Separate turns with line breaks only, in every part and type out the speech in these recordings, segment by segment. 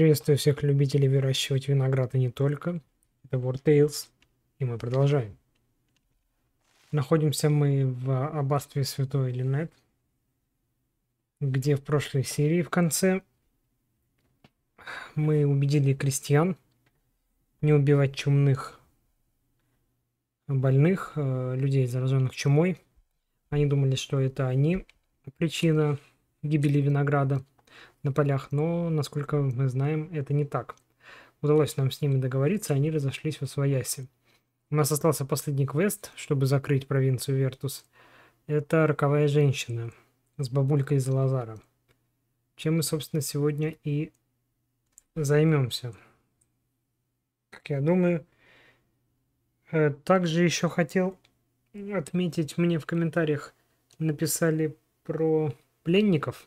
Приветствую всех любителей выращивать виноград и не только. Это War Tales, и мы продолжаем. Находимся мы в аббатстве Святой Линет, где в прошлой серии в конце мы убедили крестьян не убивать чумных больных, э, людей, зараженных чумой. Они думали, что это они причина гибели винограда на полях, но, насколько мы знаем, это не так. Удалось нам с ними договориться, они разошлись в Освояси. У нас остался последний квест, чтобы закрыть провинцию Вертус. Это роковая женщина с бабулькой из Лазара. Чем мы, собственно, сегодня и займемся. Как я думаю. Э, также еще хотел отметить, мне в комментариях написали про пленников.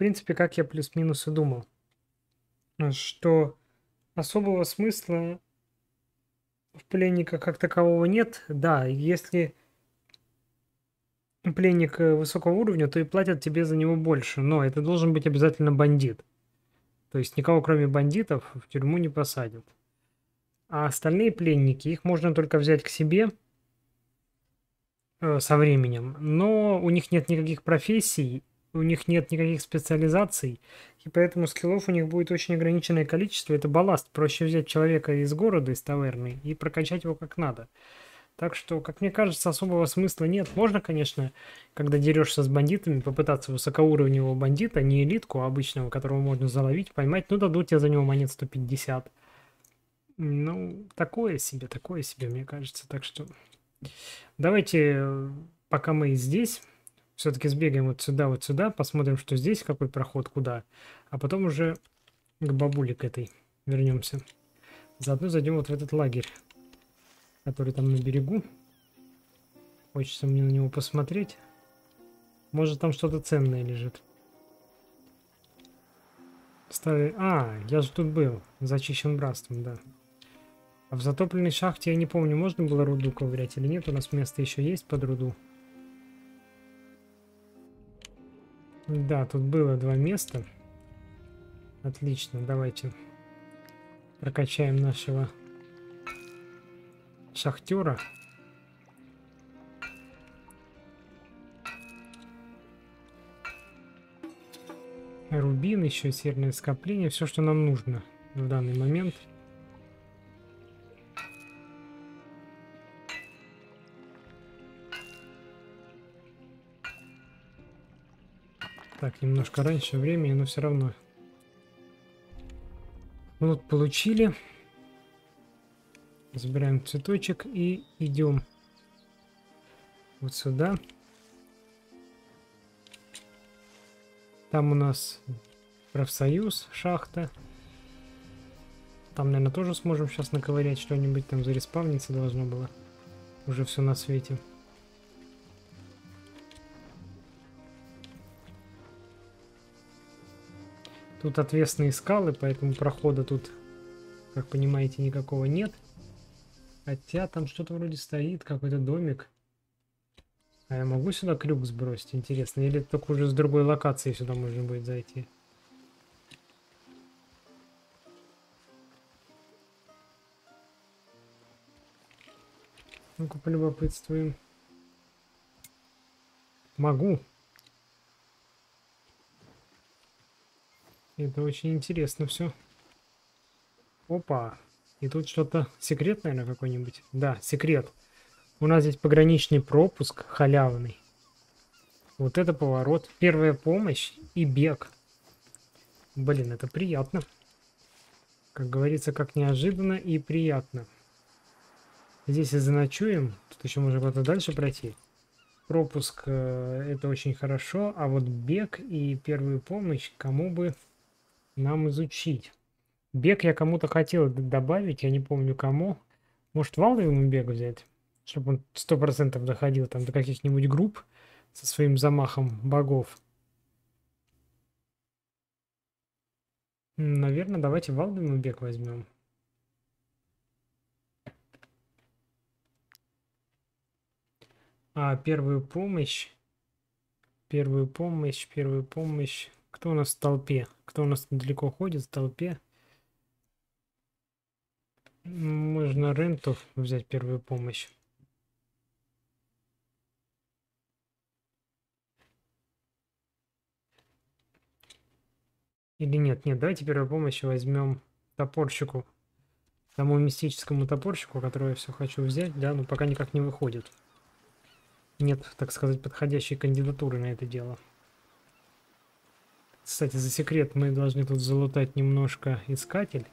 Принципе, как я плюс-минус и думал. Что особого смысла в пленника как такового нет. Да, если пленник э, высокого уровня, то и платят тебе за него больше. Но это должен быть обязательно бандит. То есть никого, кроме бандитов, в тюрьму не посадят. А остальные пленники, их можно только взять к себе э, со временем. Но у них нет никаких профессий, у них нет никаких специализаций, и поэтому скиллов у них будет очень ограниченное количество. Это балласт. Проще взять человека из города, из таверны, и прокачать его как надо. Так что, как мне кажется, особого смысла нет. Можно, конечно, когда дерешься с бандитами, попытаться высокоуровневого бандита, не элитку, а обычного, которого можно заловить, поймать, ну дадут тебе за него монет 150. Ну, такое себе, такое себе, мне кажется. Так что давайте, пока мы здесь, все-таки сбегаем вот сюда, вот сюда, посмотрим, что здесь, какой проход, куда. А потом уже к бабуле к этой вернемся. Заодно зайдем вот в этот лагерь который там на берегу. Хочется мне на него посмотреть. Может там что-то ценное лежит. Старый... А, я же тут был. Зачищен братством, да. А в затопленной шахте, я не помню, можно было руду ковырять или нет. У нас место еще есть под руду. Да, тут было два места. Отлично, давайте прокачаем нашего шахтера. Рубин, еще серное скопление. Все, что нам нужно в данный момент. Так, немножко раньше времени, но все равно. Вот получили. Забираем цветочек и идем вот сюда. Там у нас профсоюз, шахта. Там, наверное, тоже сможем сейчас наковырять что-нибудь. Там зареспавниться должно было. Уже все на свете. Тут отвесные скалы, поэтому прохода тут, как понимаете, никакого нет. Хотя там что-то вроде стоит, какой-то домик. А я могу сюда крюк сбросить, интересно? Или только уже с другой локации сюда можно будет зайти? Ну-ка, полюбопытствуем. Могу. Это очень интересно все. Опа. И тут что-то секрет, наверное, какой-нибудь. Да, секрет. У нас здесь пограничный пропуск халявный. Вот это поворот. Первая помощь и бег. Блин, это приятно. Как говорится, как неожиданно и приятно. Здесь и заночуем. Тут еще можно куда-то дальше пройти. Пропуск э, это очень хорошо. А вот бег и первую помощь кому бы нам изучить. Бег я кому-то хотел добавить, я не помню кому. Может, Валда ему бег взять? Чтобы он сто процентов доходил там до каких-нибудь групп со своим замахом богов. Наверное, давайте Валду ему бег возьмем. А, первую помощь. Первую помощь, первую помощь. Кто у нас в толпе? Кто у нас далеко ходит в толпе? Можно ренту взять первую помощь. Или нет, нет, давайте первую помощь возьмем топорщику. Тому мистическому топорщику, которого я все хочу взять, да, но пока никак не выходит. Нет, так сказать, подходящей кандидатуры на это дело. Кстати, за секрет мы должны тут залутать немножко искатель.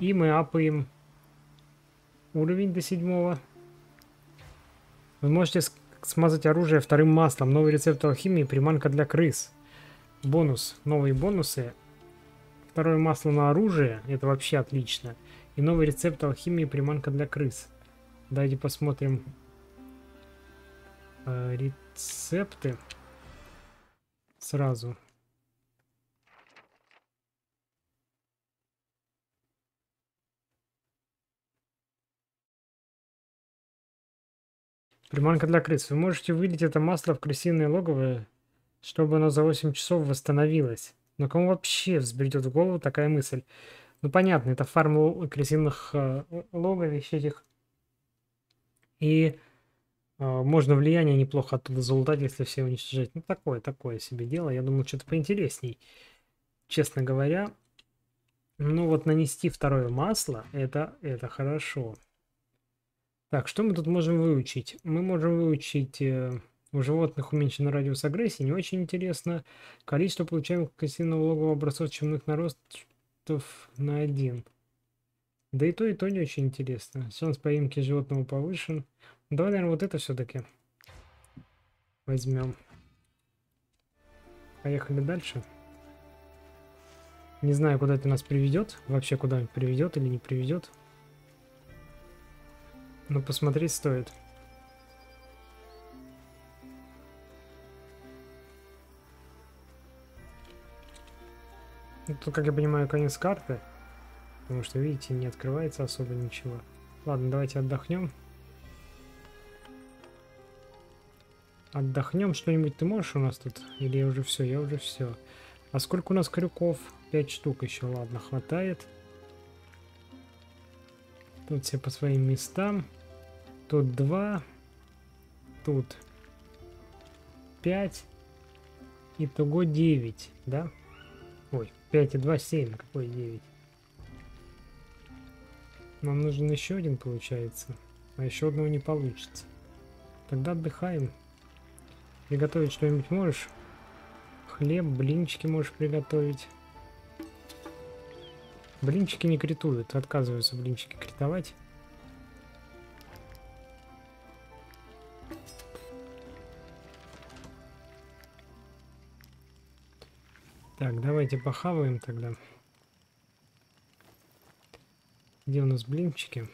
И мы апаем уровень до седьмого. Вы можете смазать оружие вторым маслом. Новый рецепт алхимии, приманка для крыс. Бонус. Новые бонусы. Второе масло на оружие. Это вообще отлично. И новый рецепт алхимии, приманка для крыс. Давайте посмотрим э, рецепты сразу. Приманка для крыс. Вы можете вылить это масло в крысиное логово, чтобы оно за 8 часов восстановилось. Но кому вообще взбредет в голову такая мысль? Ну понятно, это фарм крысиных э, логовищ этих. И э, можно влияние неплохо оттуда залутать, если все уничтожать. Ну такое, такое себе дело. Я думал, что-то поинтересней. Честно говоря. Ну вот нанести второе масло, это, это хорошо. Так, что мы тут можем выучить? Мы можем выучить... Э, у животных уменьшенный радиус агрессии, не очень интересно. Количество получаемых крысиного логового образцов чумных наростов на один. Да и то, и то не очень интересно. Шанс поимки животного повышен. Давай, наверное, вот это все-таки возьмем. Поехали дальше. Не знаю, куда это нас приведет. Вообще куда приведет или не приведет. Но посмотреть стоит. Ну, тут, как я понимаю, конец карты. Потому что, видите, не открывается особо ничего. Ладно, давайте отдохнем. Отдохнем что-нибудь ты можешь у нас тут? Или я уже все? Я уже все. А сколько у нас крюков? Пять штук еще, ладно, хватает. Тут все по своим местам. Тут два. Тут пять. Итого девять, да? Ой, 5 и 2, 7. Какой 9? Нам нужен еще один, получается. А еще одного не получится. Тогда отдыхаем. Приготовить что-нибудь можешь? Хлеб, блинчики можешь приготовить. Блинчики не критуют. Отказываются блинчики критовать. Так, давайте похаваем тогда. Где у нас блинчики?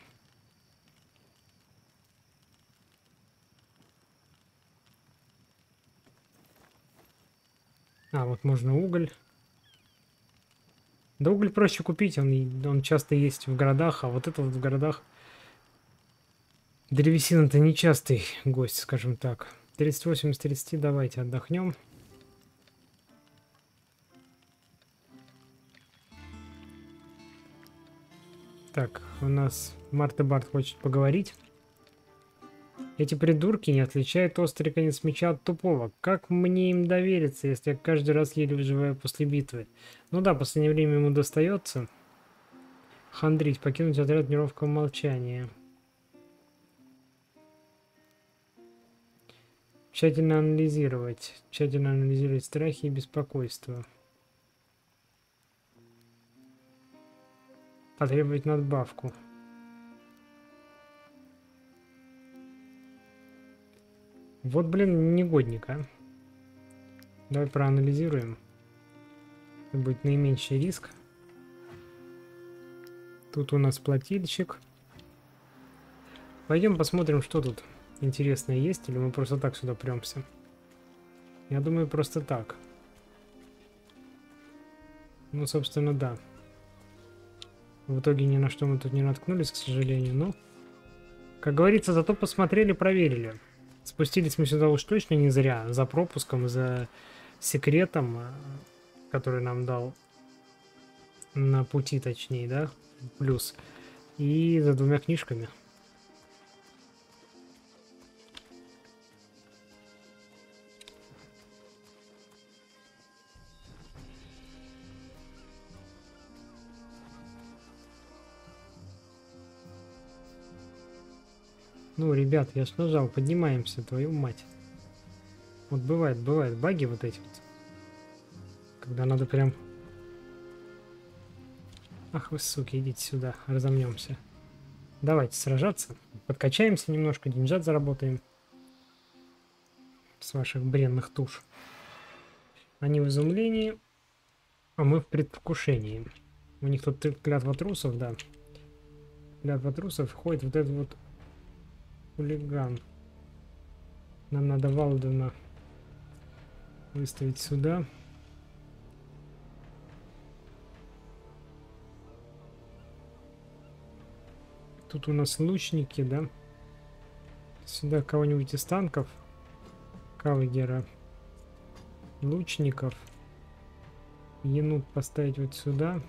А, вот можно уголь. Да уголь проще купить, он, он часто есть в городах, а вот это вот в городах древесина-то нечастый гость, скажем так. 38 из 30, давайте отдохнем. Так, у нас Марта Барт хочет поговорить. Эти придурки не отличают острый конец меча от тупого. Как мне им довериться, если я каждый раз еле выживаю после битвы? Ну да, в последнее время ему достается. Хандрить, покинуть отряд тренировка молчания. Тщательно анализировать. Тщательно анализировать страхи и беспокойство. Потребовать надбавку. Вот, блин, негодник, а. Давай проанализируем. Это будет наименьший риск. Тут у нас плательщик. Пойдем посмотрим, что тут интересное есть, или мы просто так сюда премся. Я думаю, просто так. Ну, собственно, да. В итоге ни на что мы тут не наткнулись, к сожалению, но... Как говорится, зато посмотрели, проверили. Спустились мы сюда уж точно не зря. За пропуском, за секретом. который нам дал на пути, точнее, да, плюс, и за двумя книжками. Ну, ребят, я ж нажал, поднимаемся, твою мать. Вот бывает, бывает баги вот эти вот. Когда надо прям... Ах вы, суки, идите сюда, разомнемся. Давайте сражаться. Подкачаемся немножко, деньжат заработаем. С ваших бренных туш. Они в изумлении, а мы в предвкушении. У них тут клятва трусов, да. Клятва трусов входит вот этот вот хулиган. Нам надо Валдена выставить сюда. Тут у нас лучники, да? Сюда кого-нибудь из танков. Каллигера. Лучников. Енут поставить вот сюда.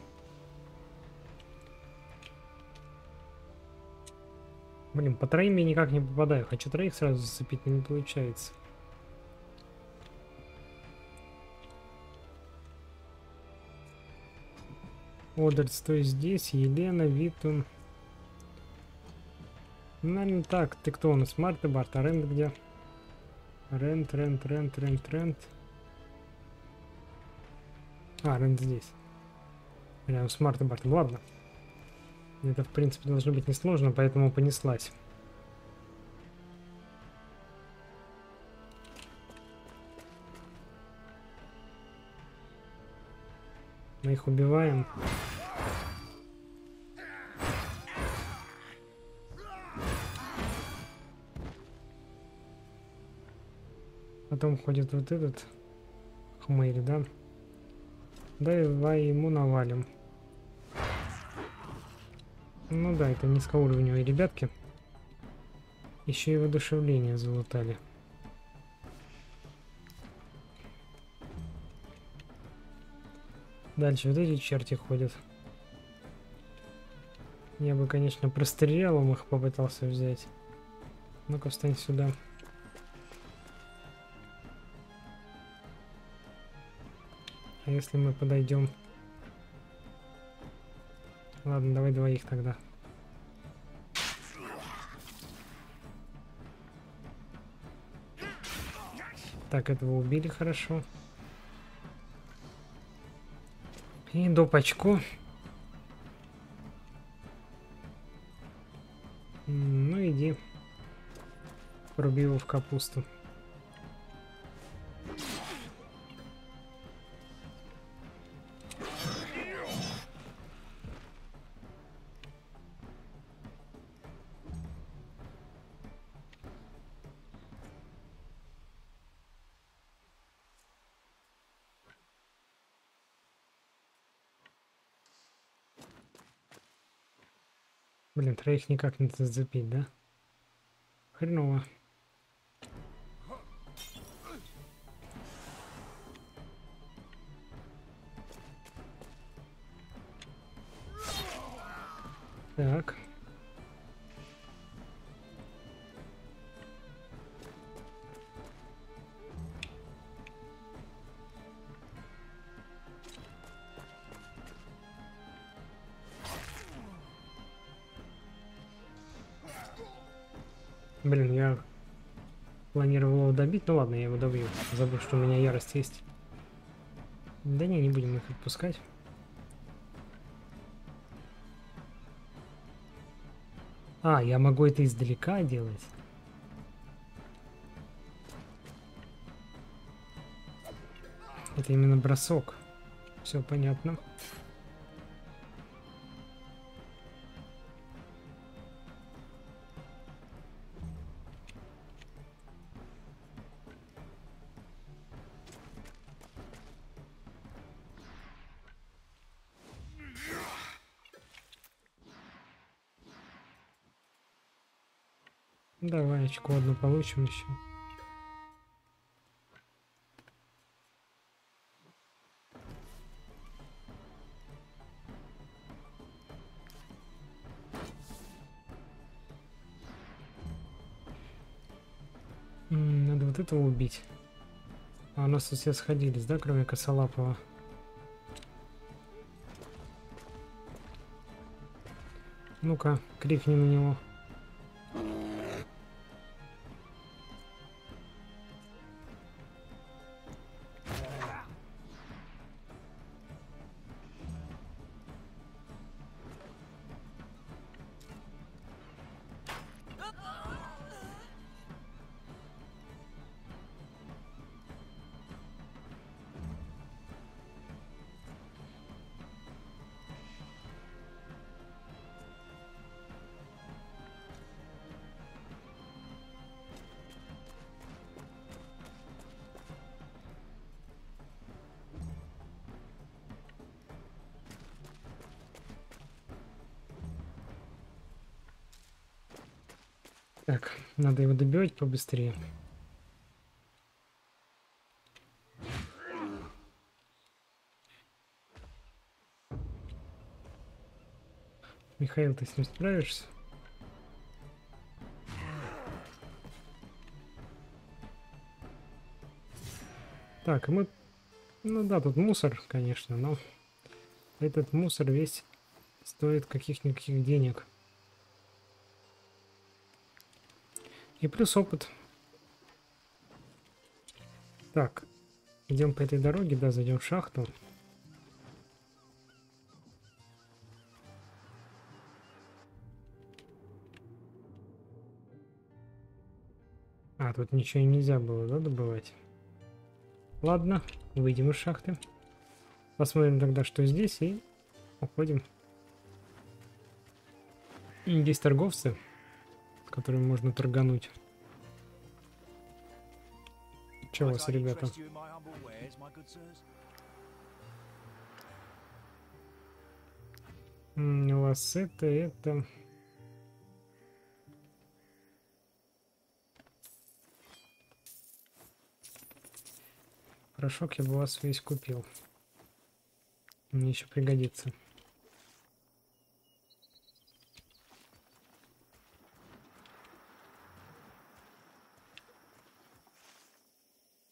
Блин, по троим я никак не попадаю. Хочу троих сразу зацепить, но не получается. Одерт, стой здесь. Елена, Витун. Наверное, так. Ты кто у нас? Марта, Барт, а Рэнд где? Рент, Рент, Рент, Рент, Рент. А, Рент здесь. Рядом с Мартой Бартом. Ладно. Это, в принципе, должно быть несложно, поэтому понеслась. Мы их убиваем. Потом ходит вот этот хмырь, да? Давай ему навалим. Ну да, это низкоуровневые ребятки. Еще и воодушевление залутали. Дальше вот эти черти ходят. Я бы, конечно, прострелом их попытался взять. Ну-ка, встань сюда. А если мы подойдем Ладно, давай двоих тогда. Так, этого убили хорошо. И допочку. Ну иди. Проби его в капусту. Троих никак не зацепить, да? Хреново. Так. Что у меня ярость есть. Да не, не будем их отпускать. А, я могу это издалека делать. Это именно бросок. Все понятно. Карточку одну получим еще. Надо вот этого убить. А у нас тут все сходились, да, кроме косолапого? Ну-ка, крикни на него. Так, надо его добивать побыстрее. Михаил, ты с ним справишься? Так, мы... Ну да, тут мусор, конечно, но... Этот мусор весь стоит каких-никаких денег. И плюс опыт. Так, идем по этой дороге, да, зайдем в шахту. А, тут ничего нельзя было, да, добывать? Ладно, выйдем из шахты. Посмотрим тогда, что здесь, и уходим. Есть торговцы которым можно торгануть. Че у вас, ребята? У вас это, это... Порошок я бы вас весь купил. Мне еще пригодится.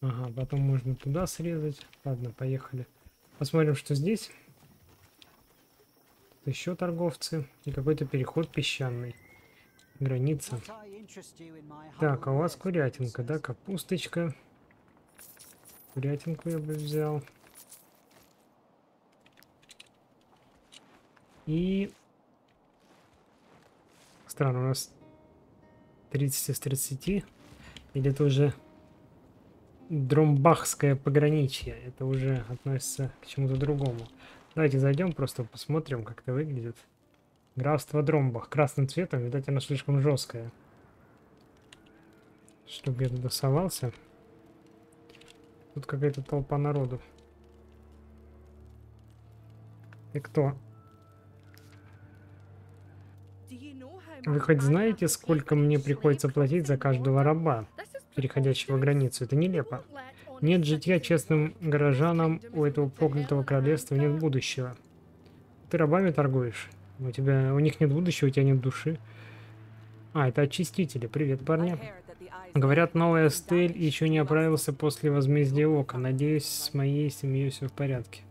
Ага, потом можно туда срезать. Ладно, поехали. Посмотрим, что здесь. Тут еще торговцы. И какой-то переход песчаный. Граница. Так, а у вас курятинка, да? Капусточка. Курятинку я бы взял. И... Странно, у нас 30 из 30. Или это уже Дромбахское пограничье. Это уже относится к чему-то другому. Давайте зайдем, просто посмотрим, как это выглядит. Графство Дромбах. Красным цветом, видать, оно слишком жесткое. Чтобы я туда совался. Тут какая-то толпа народу. Ты кто? Вы хоть знаете, сколько мне приходится платить за каждого раба? Переходящего границу. Это нелепо. Нет житья честным горожанам, у этого проклятого королевства нет будущего. Ты рабами торгуешь? У тебя, у них нет будущего, у тебя нет души. А, это очистители. Привет, парни. Говорят, новый Стель еще не оправился после возмездия Ока. Надеюсь, с моей семьей все в порядке.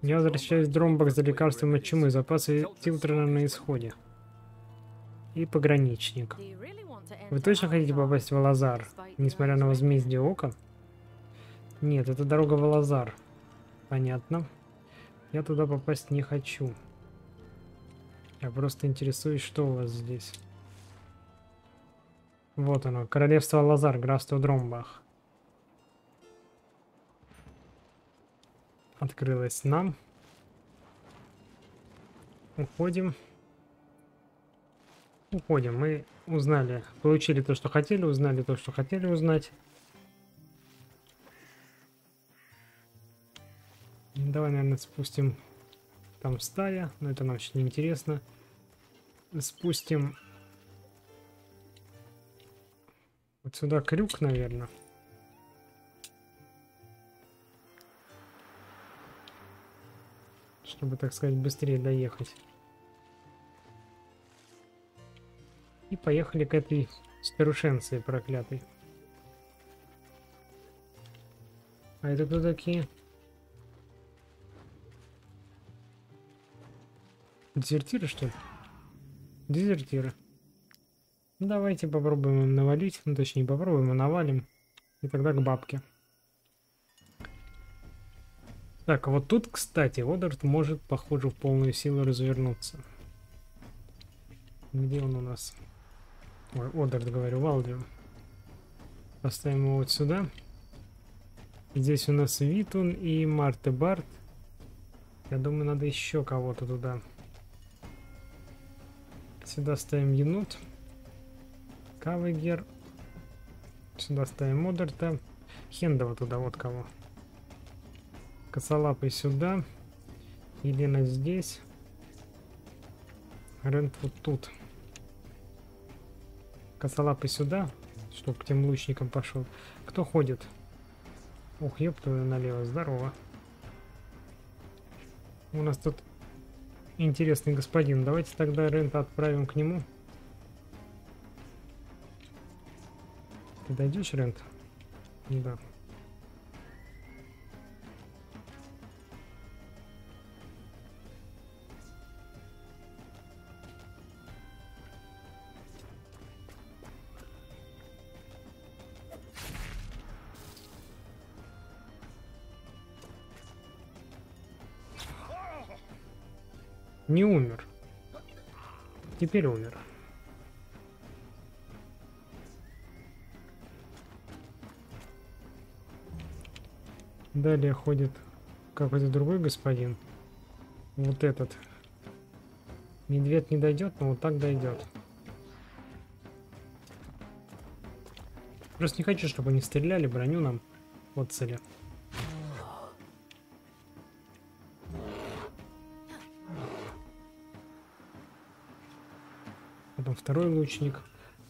Я возвращаюсь в Дромбах за лекарством от чумы. Запасы Тилтрона на исходе. И пограничник. Вы точно хотите попасть в Лазар, несмотря на возмездие Ока? Нет, это дорога в Лазар. Понятно. Я туда попасть не хочу. Я просто интересуюсь, что у вас здесь. Вот оно, королевство Лазар, графство Дромбах. Открылось нам. Уходим. Уходим. Мы узнали, получили то, что хотели, узнали то, что хотели узнать. Давай, наверное, спустим там стая, но это нам очень неинтересно. Спустим вот сюда крюк, наверное. Чтобы, так сказать, быстрее доехать. И поехали к этой Старушенции проклятый. А это кто такие? Дезертиры, что ли? Дезертиры. Ну, давайте попробуем им навалить. Ну, точнее, попробуем, а навалим. И тогда к бабке. Так, вот тут, кстати, Одерт может, похоже, в полную силу развернуться. Где он у нас? Ой, Одерт, говорю, Валдиум. Поставим его вот сюда. Здесь у нас Витун и Марте Барт. Я думаю, надо еще кого-то туда. Сюда ставим Енот. Кавегер. Сюда ставим Одерта. Хендова туда, вот кого. Косолапый сюда. Елена здесь. Рент вот тут. Косолапый сюда, чтобы к тем лучникам пошел. Кто ходит? Ух, ёб налево, здорово. У нас тут интересный господин. Давайте тогда Рента отправим к нему. Ты дойдешь, Рент? Да. Не умер. Теперь умер. Далее ходит какой-то другой господин. Вот этот. Медведь не дойдет, но вот так дойдет. Просто не хочу, чтобы они стреляли, броню нам от цели. Второй лучник.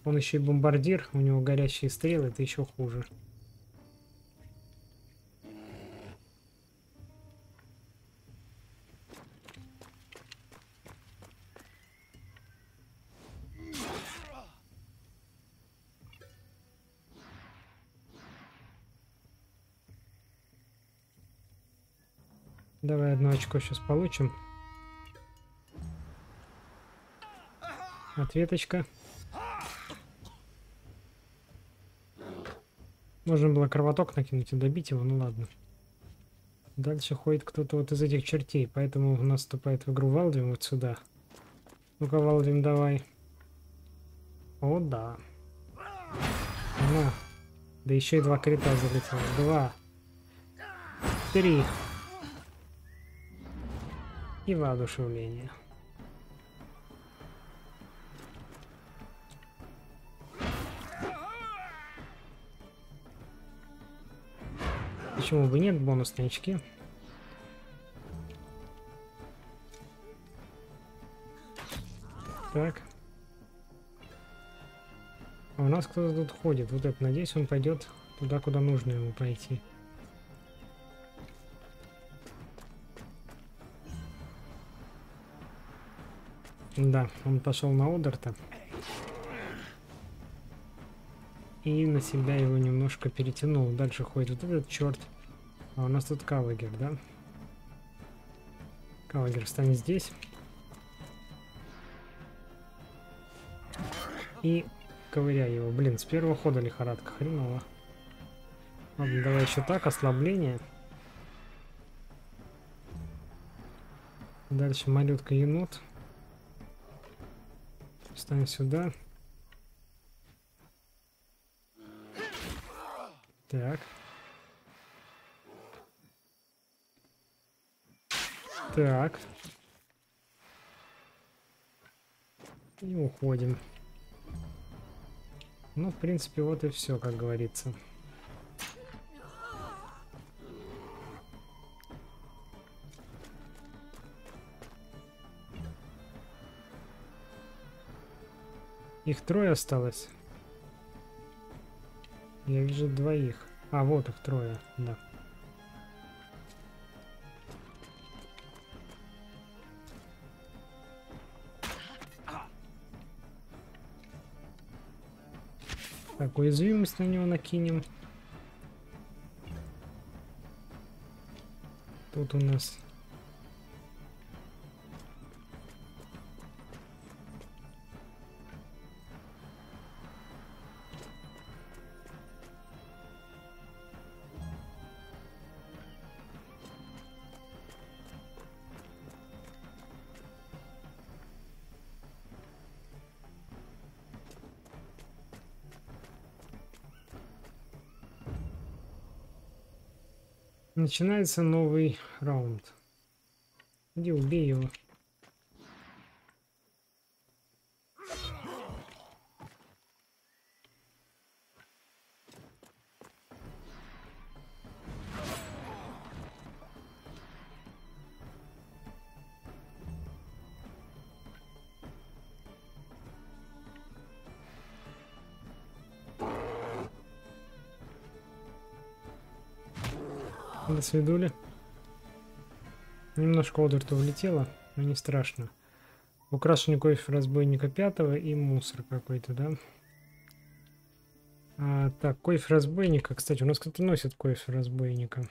Он еще и бомбардир, у него горящие стрелы, это еще хуже. Давай одно очко сейчас получим. Ответочка. Можно было кровоток накинуть и добить его, ну ладно. Дальше ходит кто-то вот из этих чертей, поэтому у нас вступает в игру Валдвин вот сюда. Ну-ка, Валдвин, давай. О, да. На. Да еще и два крита залетело. Два. Три. И воодушевление. Почему бы нет? Бонусные очки. Так. А у нас кто-то тут ходит. Вот это, надеюсь, он пойдет туда, куда нужно ему пойти. Да, он пошел на Одерта. И на себя его немножко перетянул. Дальше ходит вот этот черт. А у нас тут Кавагер, да? Кавагер станет здесь. И ковыряй его. Блин, с первого хода лихорадка. Хреново. Ладно, давай еще так. Ослабление. Дальше малютка енот. Ставим сюда. Так. Так. И уходим. Ну, в принципе, вот и все, как говорится. Их трое осталось. Я вижу двоих. А, вот их трое, да. Так, уязвимость на него накинем. Тут у нас Начинается новый раунд. Иди убей его. До свидули. Немножко одер-то влетело, но не страшно. Украшенный кофе разбойника пятого и мусор какой-то, да? А, так, кофе разбойника. Кстати, у нас кто-то носит кофе разбойника.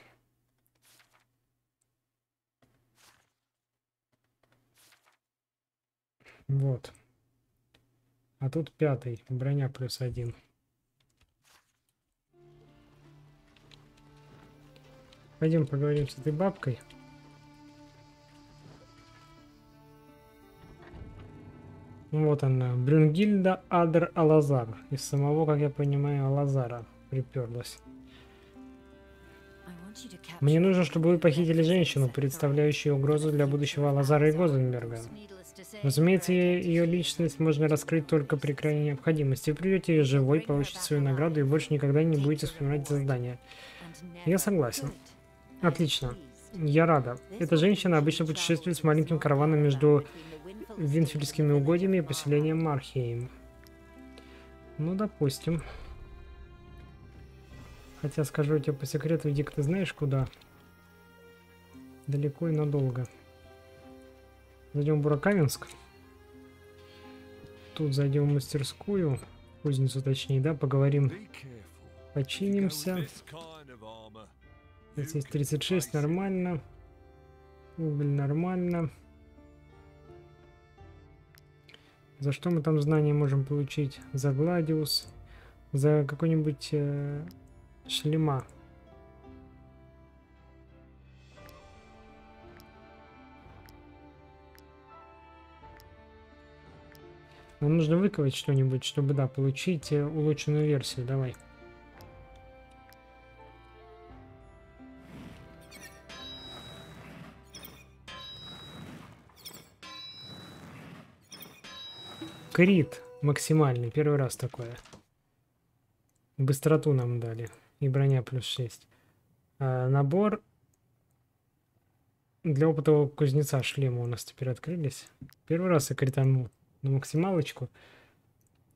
Вот. А тут пятый. Броня плюс один. Пойдем поговорим с этой бабкой. Вот она, Брюнгильда Адер Алазар. Из самого, как я понимаю, Алазара приперлась. Мне нужно, чтобы вы похитили женщину, представляющую угрозу для будущего Алазара и Гозенберга. Разумеется, ее личность можно раскрыть только при крайней необходимости. Придете ее живой, получите свою награду и больше никогда не будете вспоминать это здание. Я согласен. Отлично. Я рада. Эта женщина обычно путешествует с маленьким караваном между Винфельдскими угодьями и поселением Мархейм. Ну, допустим. Хотя, скажу тебе по секрету, Дик, ты знаешь куда? Далеко и надолго. Зайдем в Буракаменск. Тут зайдем в мастерскую, кузницу точнее, да, поговорим, починимся. Здесь 36 нормально. Уголь нормально. За что мы там знания можем получить? За Гладиус. За какой-нибудь э, шлема. Нам нужно выковать что-нибудь, чтобы, да, получить э, улучшенную версию. Давай. Крит максимальный, первый раз такое. Быстроту нам дали. И броня плюс 6. А, набор для опытового кузнеца шлема у нас теперь открылись. Первый раз я кританул на максималочку.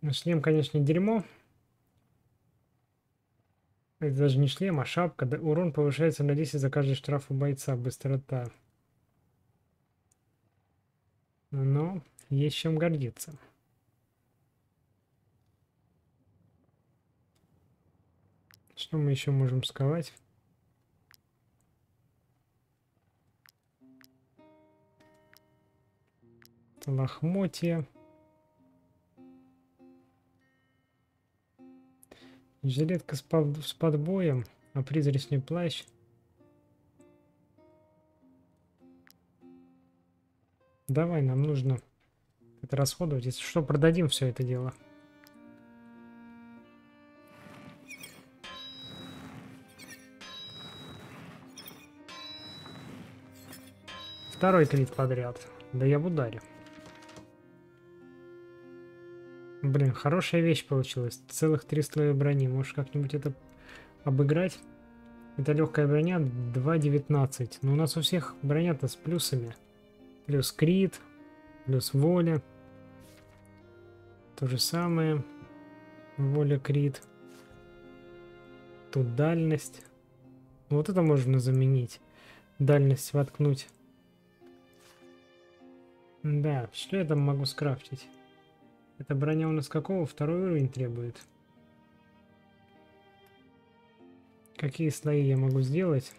Шлем, конечно, дерьмо. Это даже не шлем, а шапка. Урон повышается на 10 за каждый штраф у бойца. Быстрота. Но есть чем гордиться. Что мы еще можем сковать? Лохмотья. Жилетка с, под, с подбоем, а призрачный плащ. Давай, нам нужно это расходовать. Если что, продадим все это дело. Второй крит подряд. Да я в ударе. Блин, хорошая вещь получилась. Целых три слоя брони. Можешь как-нибудь это обыграть? Это легкая броня 2.19. Но у нас у всех броня-то с плюсами. Плюс крит, плюс воля. То же самое. Воля крит. Тут дальность. Вот это можно заменить. Дальность воткнуть. Да, что я там могу скрафтить? Эта броня у нас какого? Второй уровень требует. Какие слои я могу сделать?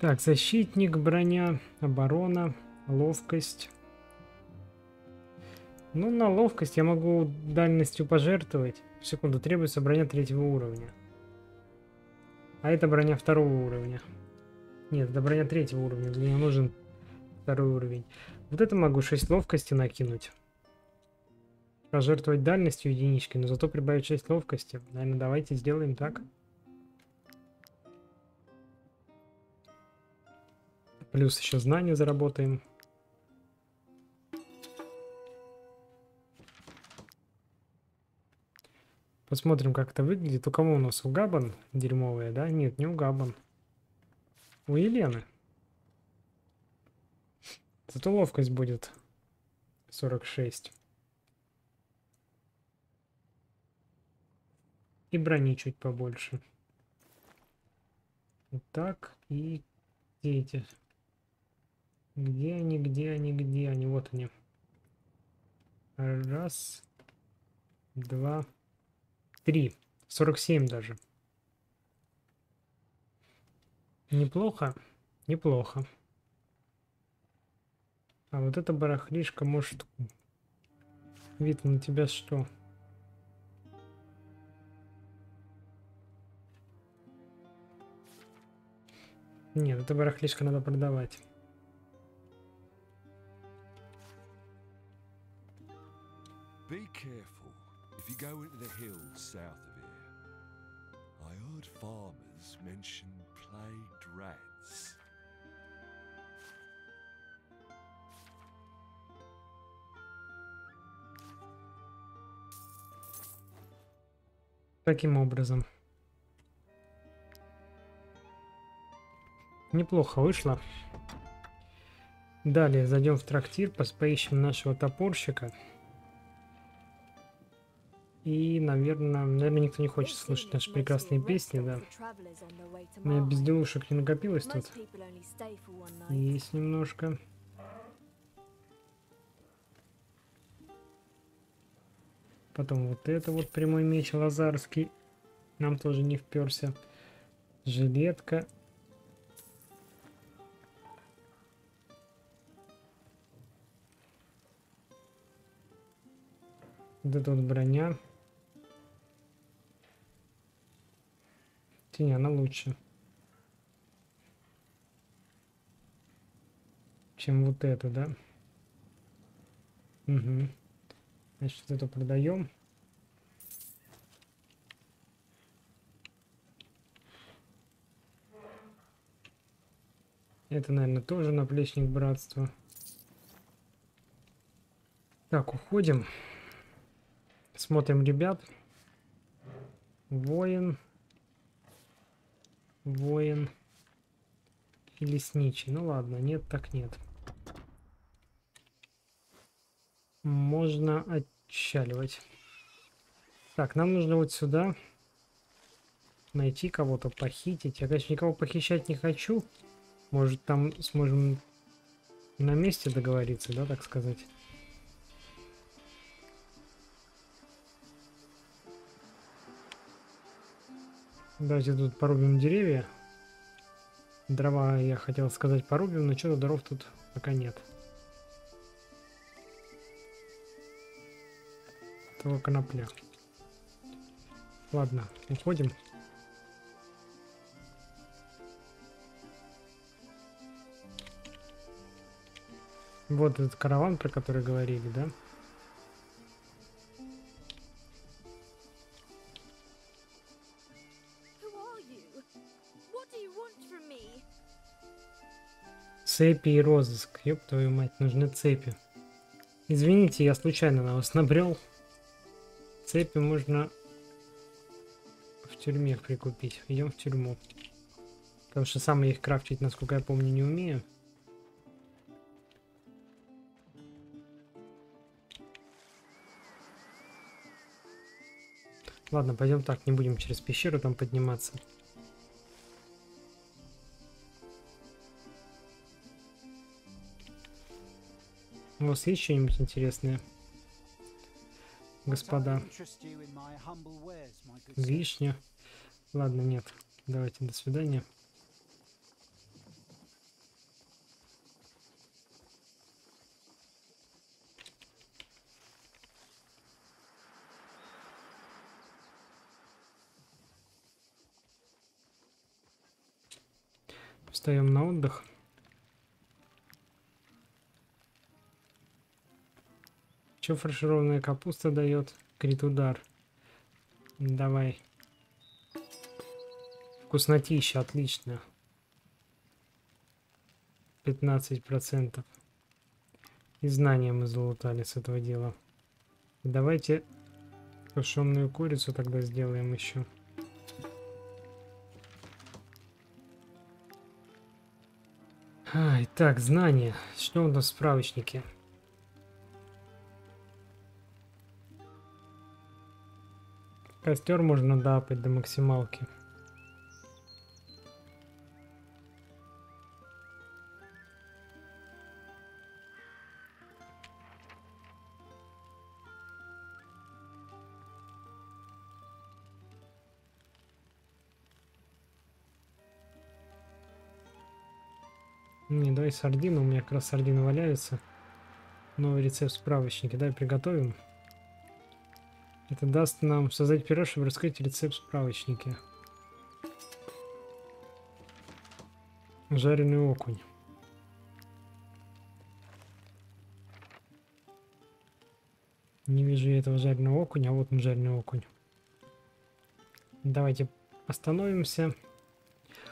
Так, защитник, броня, оборона, ловкость. Ну, на ловкость я могу дальностью пожертвовать. Секунду, требуется броня третьего уровня. А это броня второго уровня. Нет, это броня третьего уровня. Мне нужен второй уровень. Вот это могу 6 ловкости накинуть. Пожертвовать дальностью единичкой, но зато прибавить 6 ловкости. Наверное, давайте сделаем так. Плюс еще знания заработаем. Посмотрим, как это выглядит. У кого у нас? У Габан дерьмовая, да? Нет, не у Габан. У Елены. Зато ловкость будет 46. И брони чуть побольше. Вот так. И где эти? Где они, где они, где они? Вот они. Раз, два, три. Сорок семь даже. Неплохо, неплохо. А вот эта барахлишка может... Вид на тебя что? Нет, это барахлишка надо продавать. Be careful if you go into the hills south of here. I heard farmers mention plagued rats. Таким образом. Неплохо вышло. Далее зайдем в трактир, поищем нашего топорщика. И, наверное, наверное, никто не хочет слушать наши прекрасные песни, да. У меня безделушек не накопилось тут. Есть немножко. Потом вот это вот прямой меч лазарский. Нам тоже не вперся. Жилетка. Вот эта вот броня. Тень, она лучше. Чем вот это, да? Угу. Значит, вот это продаем. Это, наверное, тоже наплечник братства. Так, уходим. Смотрим, ребят. Воин воин и лесничий. Ну ладно, нет так нет. Можно отчаливать. Так, нам нужно вот сюда найти кого-то, похитить. Я, конечно, никого похищать не хочу. Может, там сможем на месте договориться, да, так сказать. Давайте тут порубим деревья. Дрова, я хотел сказать, порубим, но что-то дров тут пока нет. Только конопля. Ладно, уходим. Вот этот караван, про который говорили, да? Цепи и розыск. Ёб твою мать, нужны цепи. Извините, я случайно на вас набрел. Цепи можно в тюрьме прикупить. Идем в тюрьму. Потому что сам их крафтить, насколько я помню, не умею. Ладно, пойдем так, не будем через пещеру там подниматься. У вас есть что-нибудь интересное? господа. Вишня. Ладно, нет. Давайте, до свидания. Встаем на отдых. Че фаршированная капуста дает? Крит удар. Давай. Вкуснотища, отлично. 15%. И знания мы залутали с этого дела. Давайте тушеную курицу тогда сделаем еще. А, итак, знания. Что у нас в справочнике? Костер можно дапать до максималки. Не, давай сардину, у меня как раз сардины валяются. Новый рецепт в справочнике, давай приготовим. Это даст нам создать пирог, чтобы раскрыть рецепт в справочнике. Жареный окунь. Не вижу этого жареного окуня, а вот он жареный окунь. Давайте остановимся.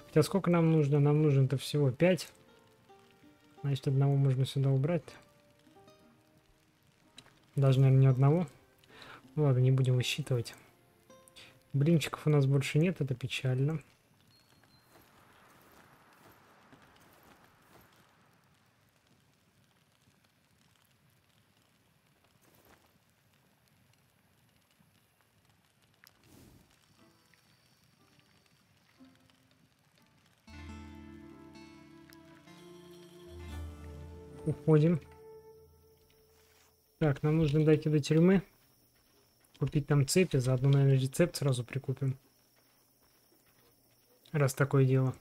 Хотя сколько нам нужно? Нам нужно-то всего 5. Значит, одного можно сюда убрать. Даже, наверное, не одного. Ну ладно, не будем высчитывать. Блинчиков у нас больше нет, это печально. Уходим. Так, нам нужно дойти до тюрьмы. Купить там цепи, заодно, наверное, рецепт сразу прикупим. Раз такое дело.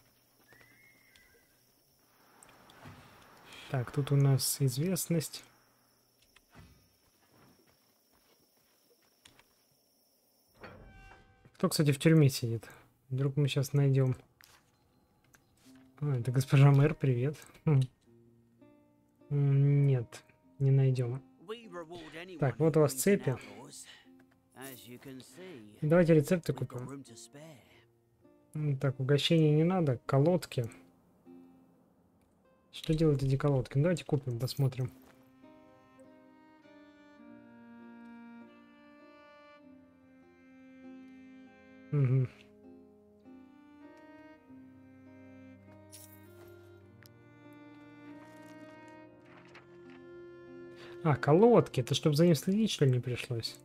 Так, тут у нас известность. Кто, кстати, в тюрьме сидит? Вдруг мы сейчас найдем. А, это госпожа мэр, привет. Хм. Нет, не найдем. Так, вот у вас цепи. Давайте рецепты купим. Так, угощения не надо. Колодки. Что делают эти колодки? Ну, давайте купим, посмотрим. Угу. А, колодки. Это чтобы за ним следить, что ли, не пришлось?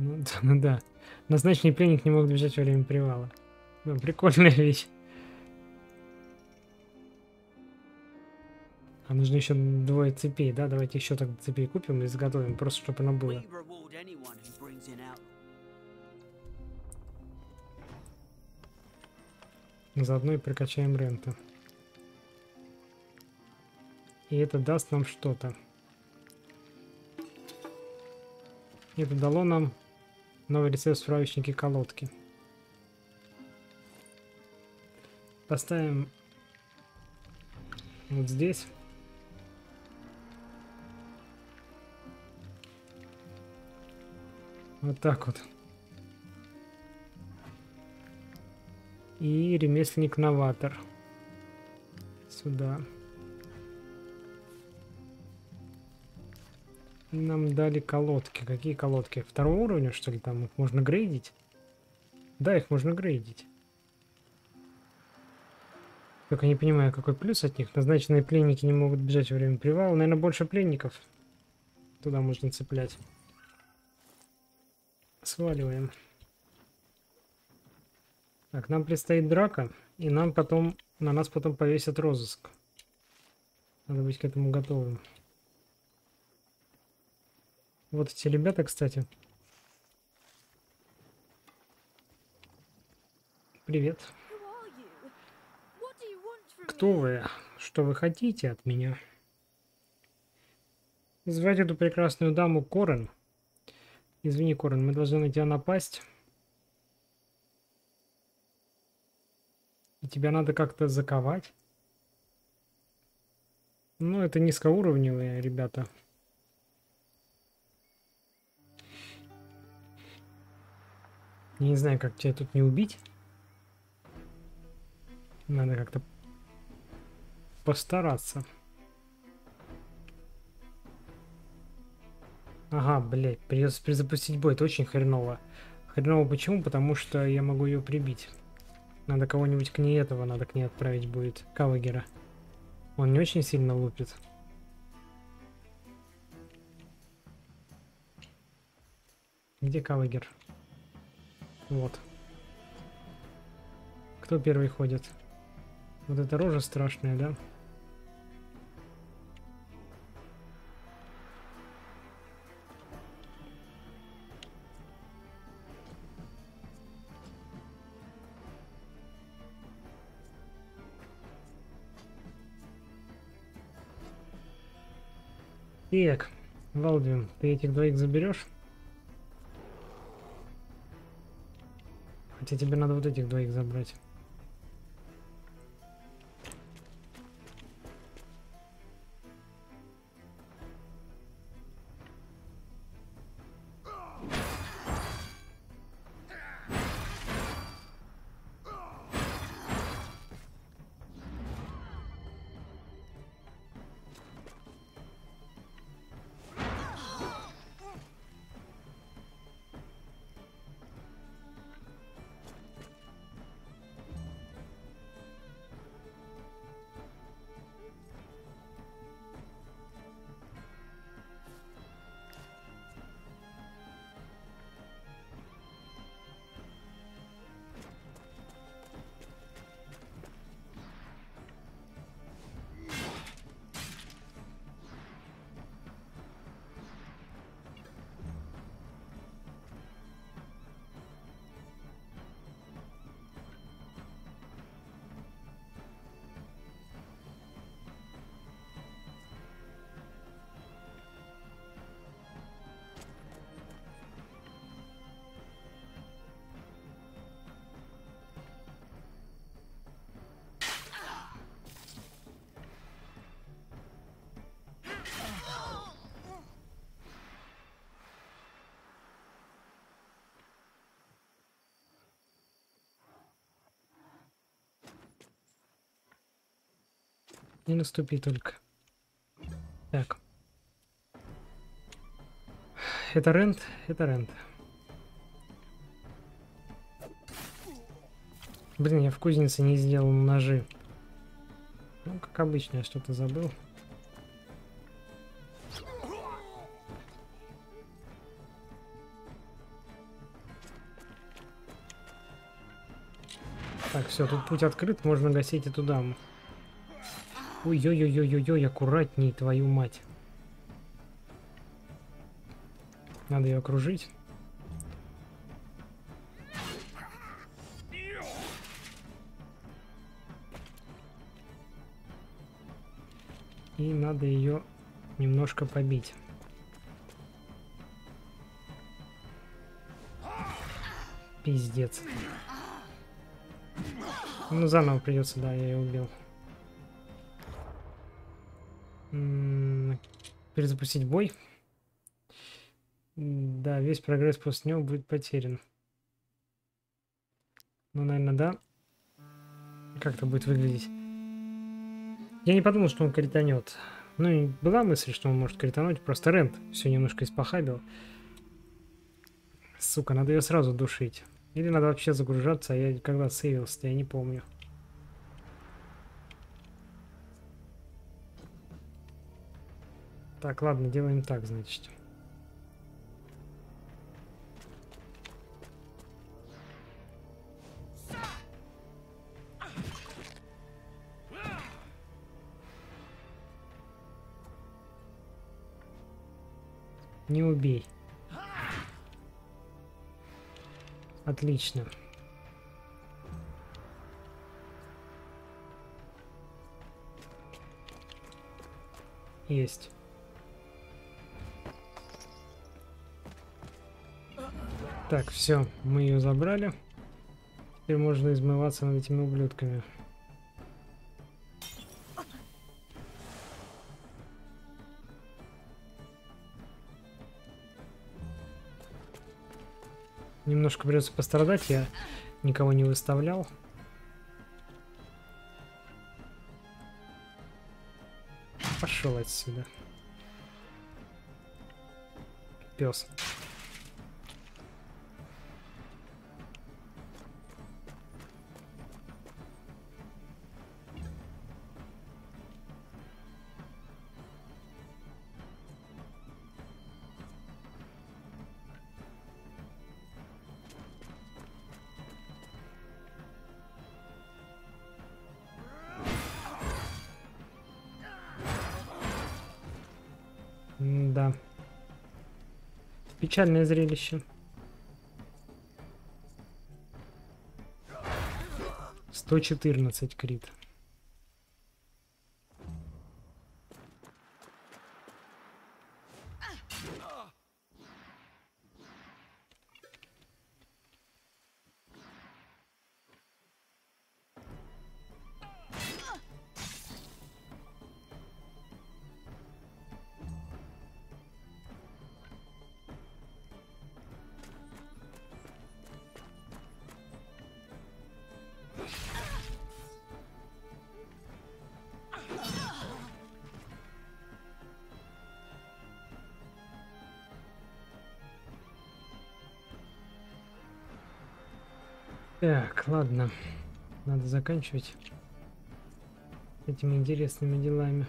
Ну да, ну да. Назначенный пленник не мог бежать во время привала. Ну, прикольная вещь. А нужно еще двое цепей, да? Давайте еще так цепей купим и изготовим, просто чтобы оно было. Заодно и прокачаем ренту. И это даст нам что-то. Это дало нам новый рецепт справочники колодки. Поставим вот здесь. Вот так вот. И ремесленник-новатор. Сюда. Нам дали колодки. Какие колодки? Второго уровня, что ли, там их можно грейдить? Да, их можно грейдить. Только не понимаю, какой плюс от них. Назначенные пленники не могут бежать во время привала. Наверное, больше пленников. Туда можно цеплять. Сваливаем. Так, нам предстоит драка, и нам потом, на нас потом повесят розыск. Надо быть к этому готовым. Вот эти ребята, кстати. Привет. Кто вы? Что вы хотите от меня? Звать эту прекрасную даму Корен. Извини, Корен, мы должны на тебя напасть. И тебя надо как-то заковать. Ну, это низкоуровневые ребята. Я не знаю, как тебя тут не убить. Надо как-то постараться. Ага, блядь, придется перезапустить бой. Это очень хреново. Хреново почему? Потому что я могу ее прибить. Надо кого-нибудь к ней этого, надо к ней отправить будет. Кавагера. Он не очень сильно лупит. Где Кавагер? Вот. Кто первый ходит? Вот эта рожа страшная, да? Так, Валдвин, ты этих двоих заберешь? Хотя тебе надо вот этих двоих забрать. Не наступи только. Так. Это рент? Это рент. Блин, я в кузнице не сделал ножи. Ну, как обычно, я что-то забыл. Так, все, тут путь открыт, можно гасить эту даму. Ой-ой-ой-ой-ой, аккуратней, твою мать. Надо ее окружить. И надо ее немножко побить. Пиздец. Ну, заново придется, да, я ее убил. Перезапустить бой. Да, весь прогресс после него будет потерян. Ну, наверное, да. Как это будет выглядеть? Я не подумал, что он кританет. Ну, и была мысль, что он может критануть. Просто Рент все немножко испохабил. Сука, надо ее сразу душить. Или надо вообще загружаться, а я когда сейвился, я не помню. Так, ладно, делаем так, значит. Не убей. Отлично. Есть. Так, все, мы ее забрали. Теперь можно измываться над этими ублюдками. Немножко придется пострадать, я никого не выставлял. Пошел отсюда. Пес. Печальное зрелище. Сто четырнадцать крит. Так, ладно. Надо заканчивать этими интересными делами.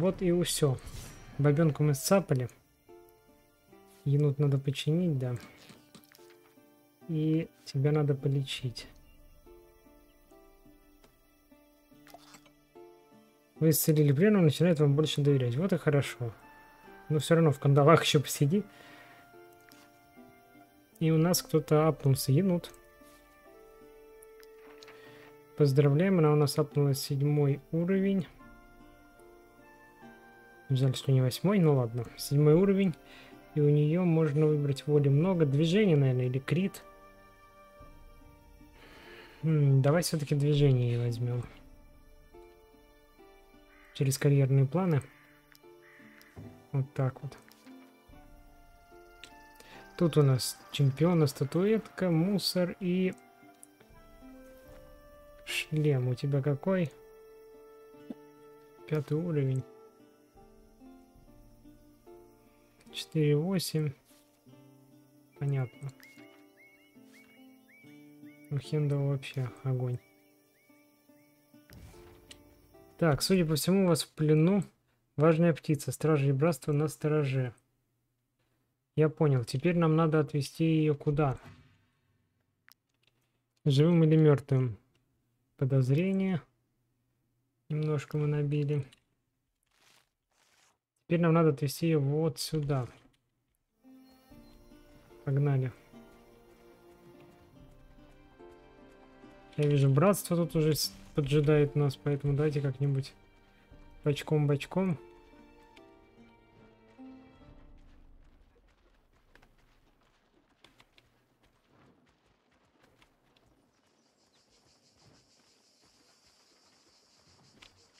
Вот и все. Бабенку мы сцапали. Енот надо починить, да. И тебя надо полечить. Вы исцелили пленного, начинает вам больше доверять. Вот и хорошо. Но все равно в кандалах еще посиди. И у нас кто-то апнулся. Енот. Поздравляем, она у нас апнула седьмой уровень. Жаль, что не восьмой, ну ладно. Седьмой уровень. И у нее можно выбрать воли много. Движения, наверное, или крит. М -м, давай все-таки движение возьмем. Через карьерные планы. Вот так вот. Тут у нас чемпиона, статуэтка, мусор и шлем. У тебя какой? Пятый уровень. 4,8. Понятно. У Хендова вообще огонь. Так, судя по всему, у вас в плену важная птица. Стражи и братство на стороже. Я понял. Теперь нам надо отвезти ее куда? Живым или мертвым? Подозрение. Немножко мы набили. Теперь нам надо отвезти ее вот сюда. Погнали. Я вижу, братство тут уже поджидает нас, поэтому давайте как-нибудь бочком-бочком.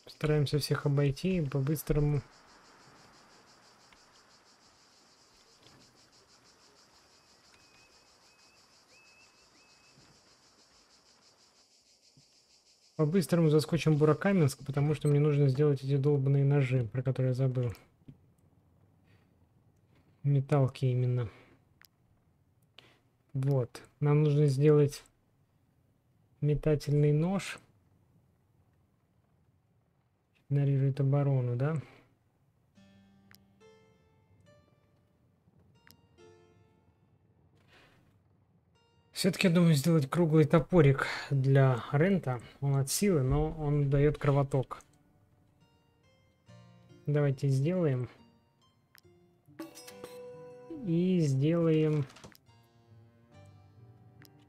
Стараемся всех обойти по-быстрому. По-быстрому заскочим Буракаменск, потому что мне нужно сделать эти долбанные ножи, про которые я забыл. Металки именно. Вот. Нам нужно сделать метательный нож. Игнорирует оборону, да? Все-таки я думаю сделать круглый топорик для рента. Он от силы, но он дает кровоток. Давайте сделаем. И сделаем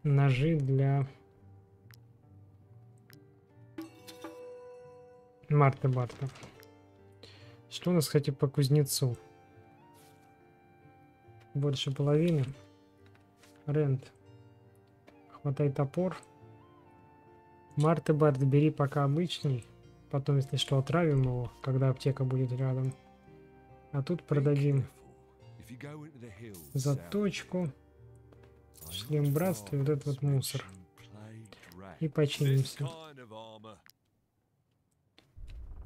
ножи для Марта Барта. Что у нас, кстати, по кузнецу? Больше половины. Рент. Хватай топор. Марта Барт, бери пока обычный. Потом, если что, отравим его, когда аптека будет рядом. А тут продадим заточку, шлем братства и вот этот вот мусор. И починимся.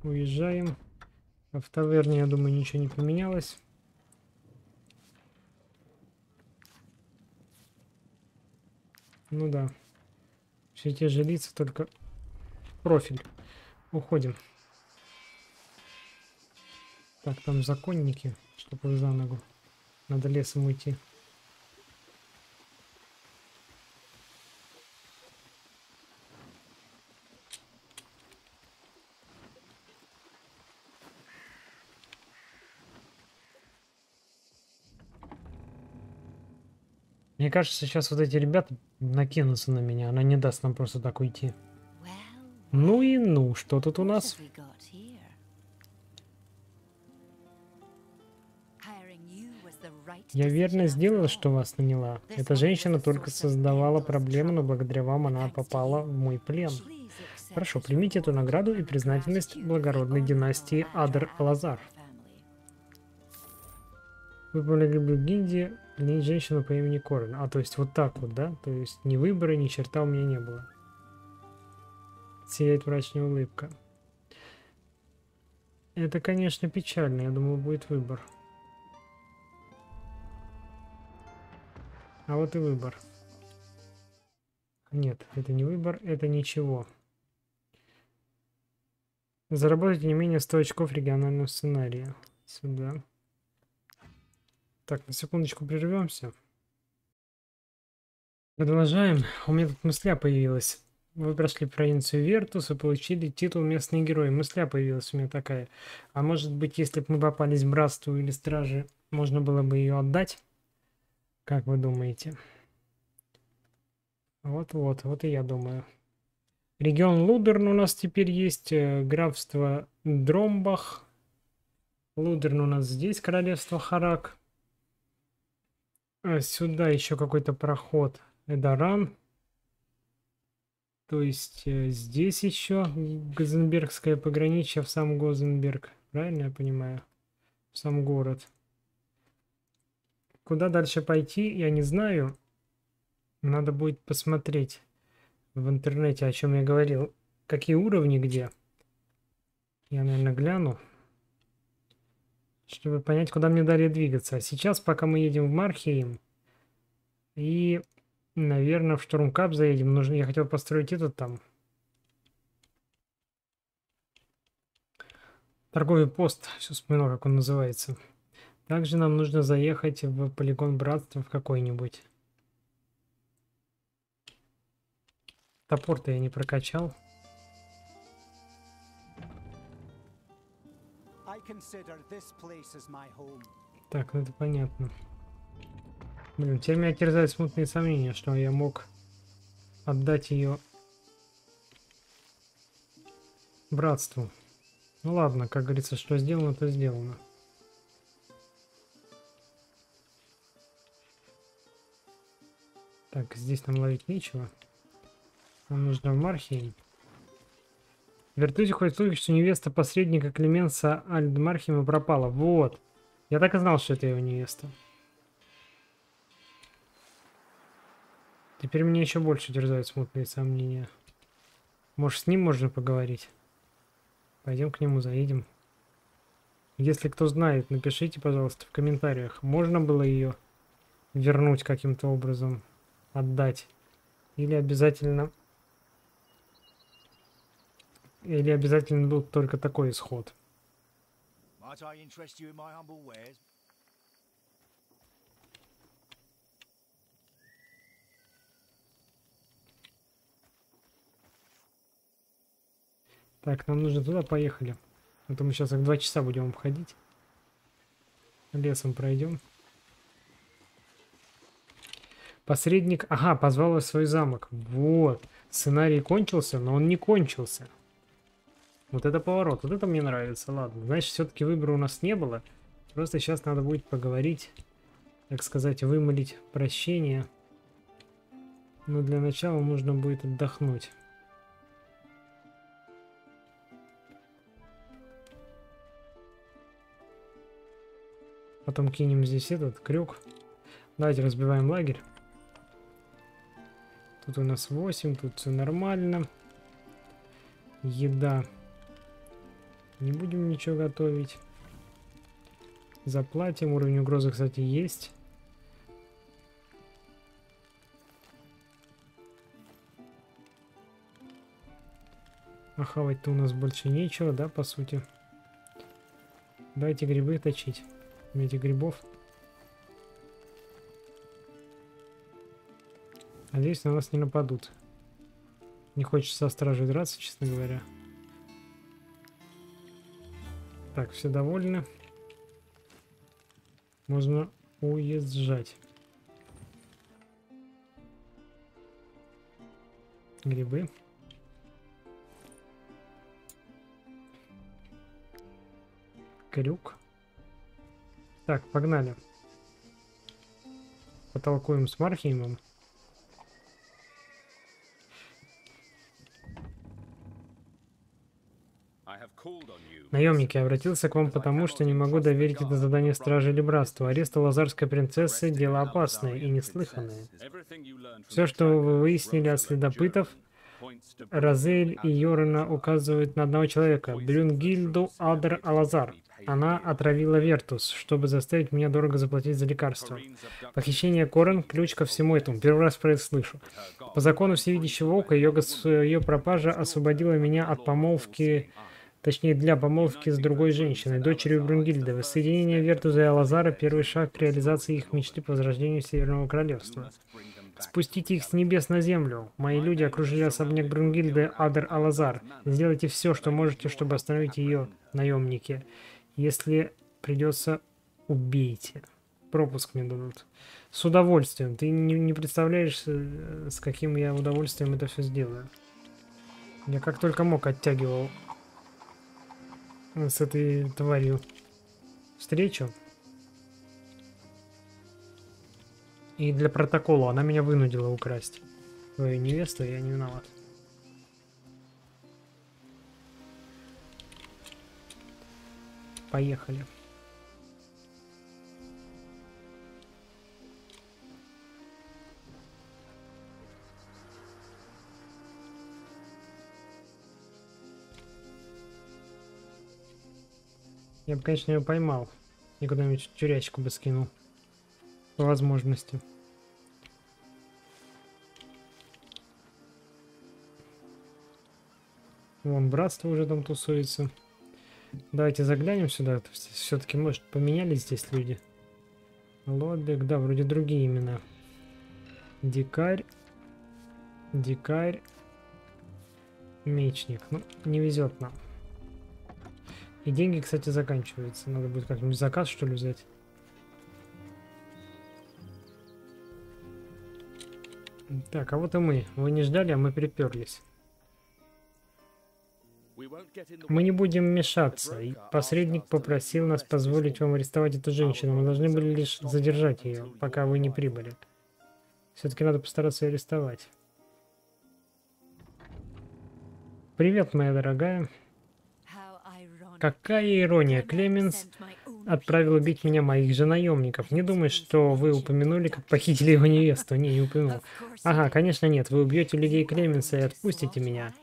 Уезжаем. А в таверне, я думаю, ничего не поменялось. Ну да. Все те же лица, только профиль. Уходим. Так, там законники, чтобы за ногу. Надо лесом уйти. Мне кажется, сейчас вот эти ребята накинутся на меня. Она не даст нам просто так уйти. Ну и ну, что тут у нас? Я верно сделала, что вас наняла. Эта женщина только создавала проблемы, но благодаря вам она попала в мой плен. Хорошо, примите эту награду и признательность благородной династии Адр-Лазар. Вы помогли Гинди пленить женщину по имени Корн. А, то есть вот так вот, да? То есть ни выбора, ни черта у меня не было. Сияет мрачная улыбка. Это, конечно, печально. Я думаю, будет выбор. А вот и выбор. Нет, это не выбор, это ничего. Заработайте не менее 100 очков регионального сценария. Сюда. Так, на секундочку прервемся. Продолжаем. У меня тут мысля появилась. Вы прошли провинцию Вертус и получили титул местный герой. Мысля появилась у меня такая. А может быть, если бы мы попались в братство или стражи, можно было бы ее отдать? Как вы думаете? Вот-вот, вот и я думаю. Регион Лудерн у нас теперь есть. Э, графство Дромбах. Лудерн у нас здесь, королевство Харак. А сюда еще какой-то проход. Эдаран. То есть э, здесь еще Газенбергское пограничье в сам Гозенберг. Правильно я понимаю? В сам город. Куда дальше пойти, я не знаю. Надо будет посмотреть в интернете, о чем я говорил. Какие уровни где. Я, наверное, гляну чтобы понять, куда мне далее двигаться. А сейчас, пока мы едем в Мархейм, и, наверное, в Штурмкап заедем. Нужно, я хотел построить этот там. Торговый пост. Все вспоминал, как он называется. Также нам нужно заехать в полигон братства в какой-нибудь. Топор-то я не прокачал. Так, ну это понятно. Блин, теперь меня терзают смутные сомнения, что я мог отдать ее братству. Ну ладно, как говорится, что сделано, то сделано. Так, здесь нам ловить нечего. Нам нужно в Мархейм. В ходит слухи, что невеста посредника Клеменса Альдмархима пропала. Вот. Я так и знал, что это его невеста. Теперь мне еще больше дерзают смутные сомнения. Может, с ним можно поговорить? Пойдем к нему, заедем. Если кто знает, напишите, пожалуйста, в комментариях. Можно было ее вернуть каким-то образом, отдать? Или обязательно... Или обязательно был только такой исход? Так, нам нужно туда, поехали. А то мы сейчас их два часа будем обходить. Лесом пройдем. Посредник... Ага, позвал в свой замок. Вот. Сценарий кончился, но он не кончился. Вот это поворот. Вот это мне нравится. Ладно. Значит, все-таки выбора у нас не было. Просто сейчас надо будет поговорить. Так сказать, вымолить прощение. Но для начала нужно будет отдохнуть. Потом кинем здесь этот крюк. Давайте разбиваем лагерь. Тут у нас 8, тут все нормально. Еда. Не будем ничего готовить. Заплатим. Уровень угрозы, кстати, есть. А хавать-то у нас больше нечего, да, по сути. Давайте грибы точить этих грибов. Надеюсь, на нас не нападут. Не хочется со стражей драться, честно говоря. Так, все довольны. Можно уезжать. Грибы. Крюк. Так, погнали. Потолкуем с Мархеймом. Наемники, обратился к вам потому, что не могу доверить это задание Стражи или Братству. Арест Лазарской принцессы – дело опасное и неслыханное. Все, что вы выяснили от следопытов, Розель и Йорена указывают на одного человека – Брюнгильду Адер Алазар. Она отравила Вертус, чтобы заставить меня дорого заплатить за лекарство. Похищение Корен – ключ ко всему этому. Первый раз про это слышу. По закону всевидящего ока, ее, ее пропажа освободила меня от помолвки, точнее для помолвки с другой женщиной, дочерью Брунгильды. Воссоединение Вертуза и Алазара – первый шаг к реализации их мечты по возрождению Северного Королевства. Спустите их с небес на землю. Мои люди окружили особняк Брунгильды Адер Алазар. Сделайте все, что можете, чтобы остановить ее, наемники. Если придется, убейте. Пропуск мне дадут. С удовольствием. Ты не, не представляешь, э, с каким я удовольствием это все сделаю. Я как только мог оттягивал с этой тварью встречу. И для протокола она меня вынудила украсть твою невесту, я не виноват. Поехали. Я бы, конечно, ее поймал. И куда-нибудь тюрячку бы скинул. По возможности. Вон, братство уже там тусуется. Давайте заглянем сюда. Все-таки, может, поменялись здесь люди. Лодек, да, вроде другие имена. Дикарь. Дикарь. Мечник. Ну, не везет нам. И деньги, кстати, заканчиваются. Надо будет как-нибудь заказ, что ли, взять. Так, а вот и мы. Вы не ждали, а мы приперлись. Мы не будем мешаться. Посредник попросил нас позволить вам арестовать эту женщину. Мы должны были лишь задержать ее, пока вы не прибыли. Все-таки надо постараться ее арестовать. Привет, моя дорогая. Какая ирония. Клеменс отправил убить меня моих же наемников. Не думай, что вы упомянули, как похитили его невесту. Не, не упомянул. Ага, конечно нет. Вы убьете людей Клеменса и отпустите меня.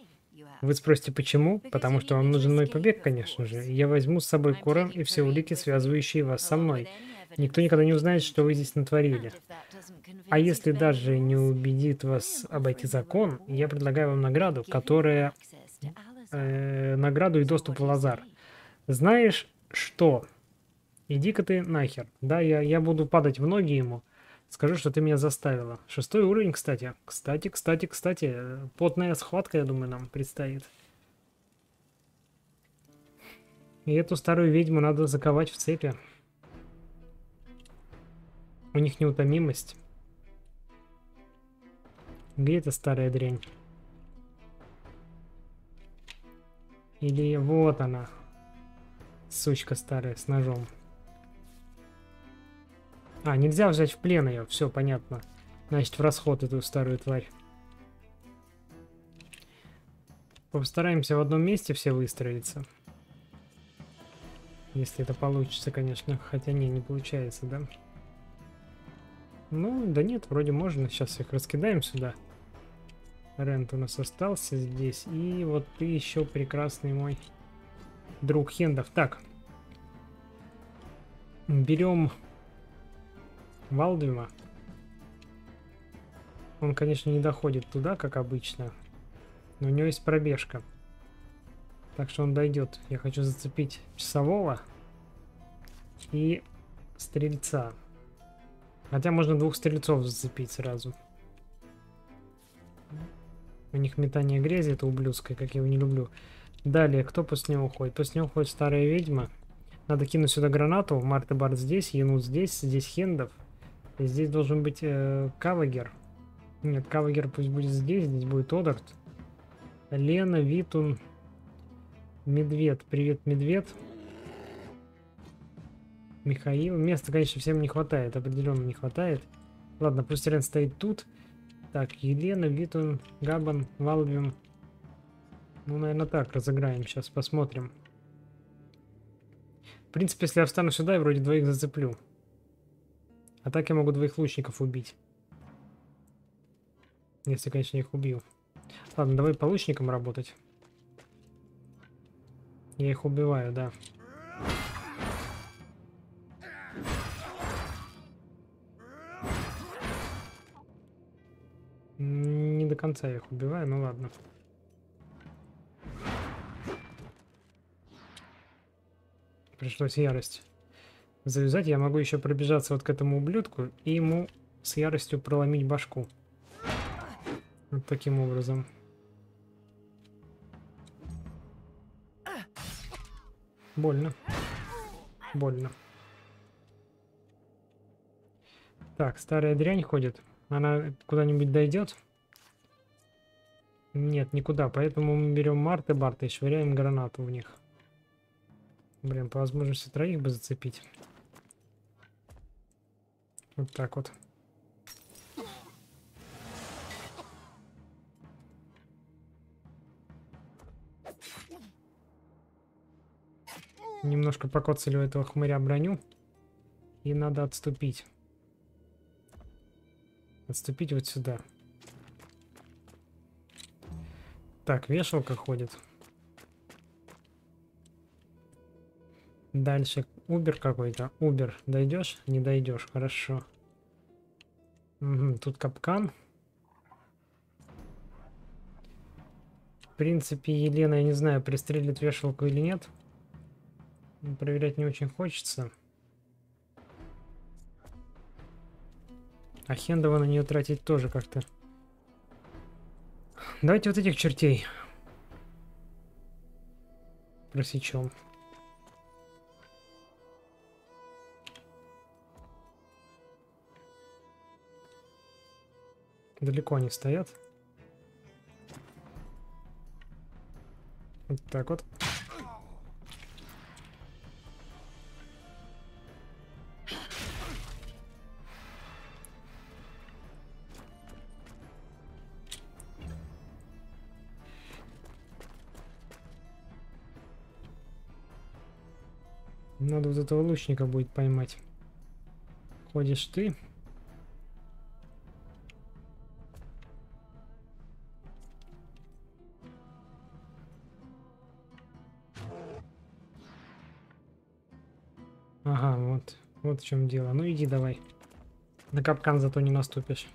Вы спросите, почему? Потому что вам нужен мой побег, конечно же. Я возьму с собой Коран и все улики, связывающие вас со мной. Никто никогда не узнает, что вы здесь натворили. А если даже не убедит вас обойти закон, я предлагаю вам награду, которая... Э, награду и доступ в Лазар. Знаешь что? Иди-ка ты нахер. Да, я, я буду падать в ноги ему. Скажу, что ты меня заставила. Шестой уровень, кстати. Кстати, кстати, кстати. Потная схватка, я думаю, нам предстоит. И эту старую ведьму надо заковать в цепи. У них неутомимость. Где эта старая дрянь? Или вот она. Сучка старая с ножом. А, нельзя взять в плен ее. Все, понятно. Значит, в расход эту старую тварь. Постараемся в одном месте все выстроиться. Если это получится, конечно. Хотя не, не получается, да? Ну, да нет, вроде можно. Сейчас их раскидаем сюда. Рент у нас остался здесь. И вот ты еще прекрасный мой друг Хендов. Так. Берем Валдвима. Он, конечно, не доходит туда, как обычно. Но у него есть пробежка. Так что он дойдет. Я хочу зацепить часового и стрельца. Хотя можно двух стрельцов зацепить сразу. У них метание грязи, это ублюдское, как я его не люблю. Далее, кто после него уходит? После него уходит старая ведьма. Надо кинуть сюда гранату. Марта Барт здесь, Янут здесь, здесь Хендов. И здесь должен быть э, Кавагер. Нет, Кавагер пусть будет здесь, здесь будет Одарт. Лена, Витун, Медведь. Привет, Медведь. Михаил. Места, конечно, всем не хватает, определенно не хватает. Ладно, пусть Рен стоит тут. Так, Елена, Витун, Габан, Валвим. Ну, наверное, так разыграем. Сейчас посмотрим. В принципе, если я встану сюда, я вроде двоих зацеплю. А так я могу двоих лучников убить. Если, конечно, их убью. Ладно, давай по лучникам работать. Я их убиваю, да. Не до конца я их убиваю, ну ладно. Пришлось ярость завязать, я могу еще пробежаться вот к этому ублюдку и ему с яростью проломить башку. Вот таким образом. Больно. Больно. Так, старая дрянь ходит. Она куда-нибудь дойдет? Нет, никуда. Поэтому мы берем Марты Барта и швыряем гранату в них. Блин, по возможности троих бы зацепить. Вот так вот. Немножко покоцали у этого хмыря броню. И надо отступить. Отступить вот сюда. Так, вешалка ходит. Дальше Убер какой-то. Убер. Дойдешь? Не дойдешь. Хорошо. Угу, тут капкан. В принципе, Елена, я не знаю, пристрелит вешалку или нет. Проверять не очень хочется. А Хендова на нее тратить тоже как-то. Давайте вот этих чертей просечем. Далеко они стоят. Вот так вот. Надо вот этого лучника будет поймать. Ходишь ты. В чем дело. Ну иди давай. На капкан зато не наступишь.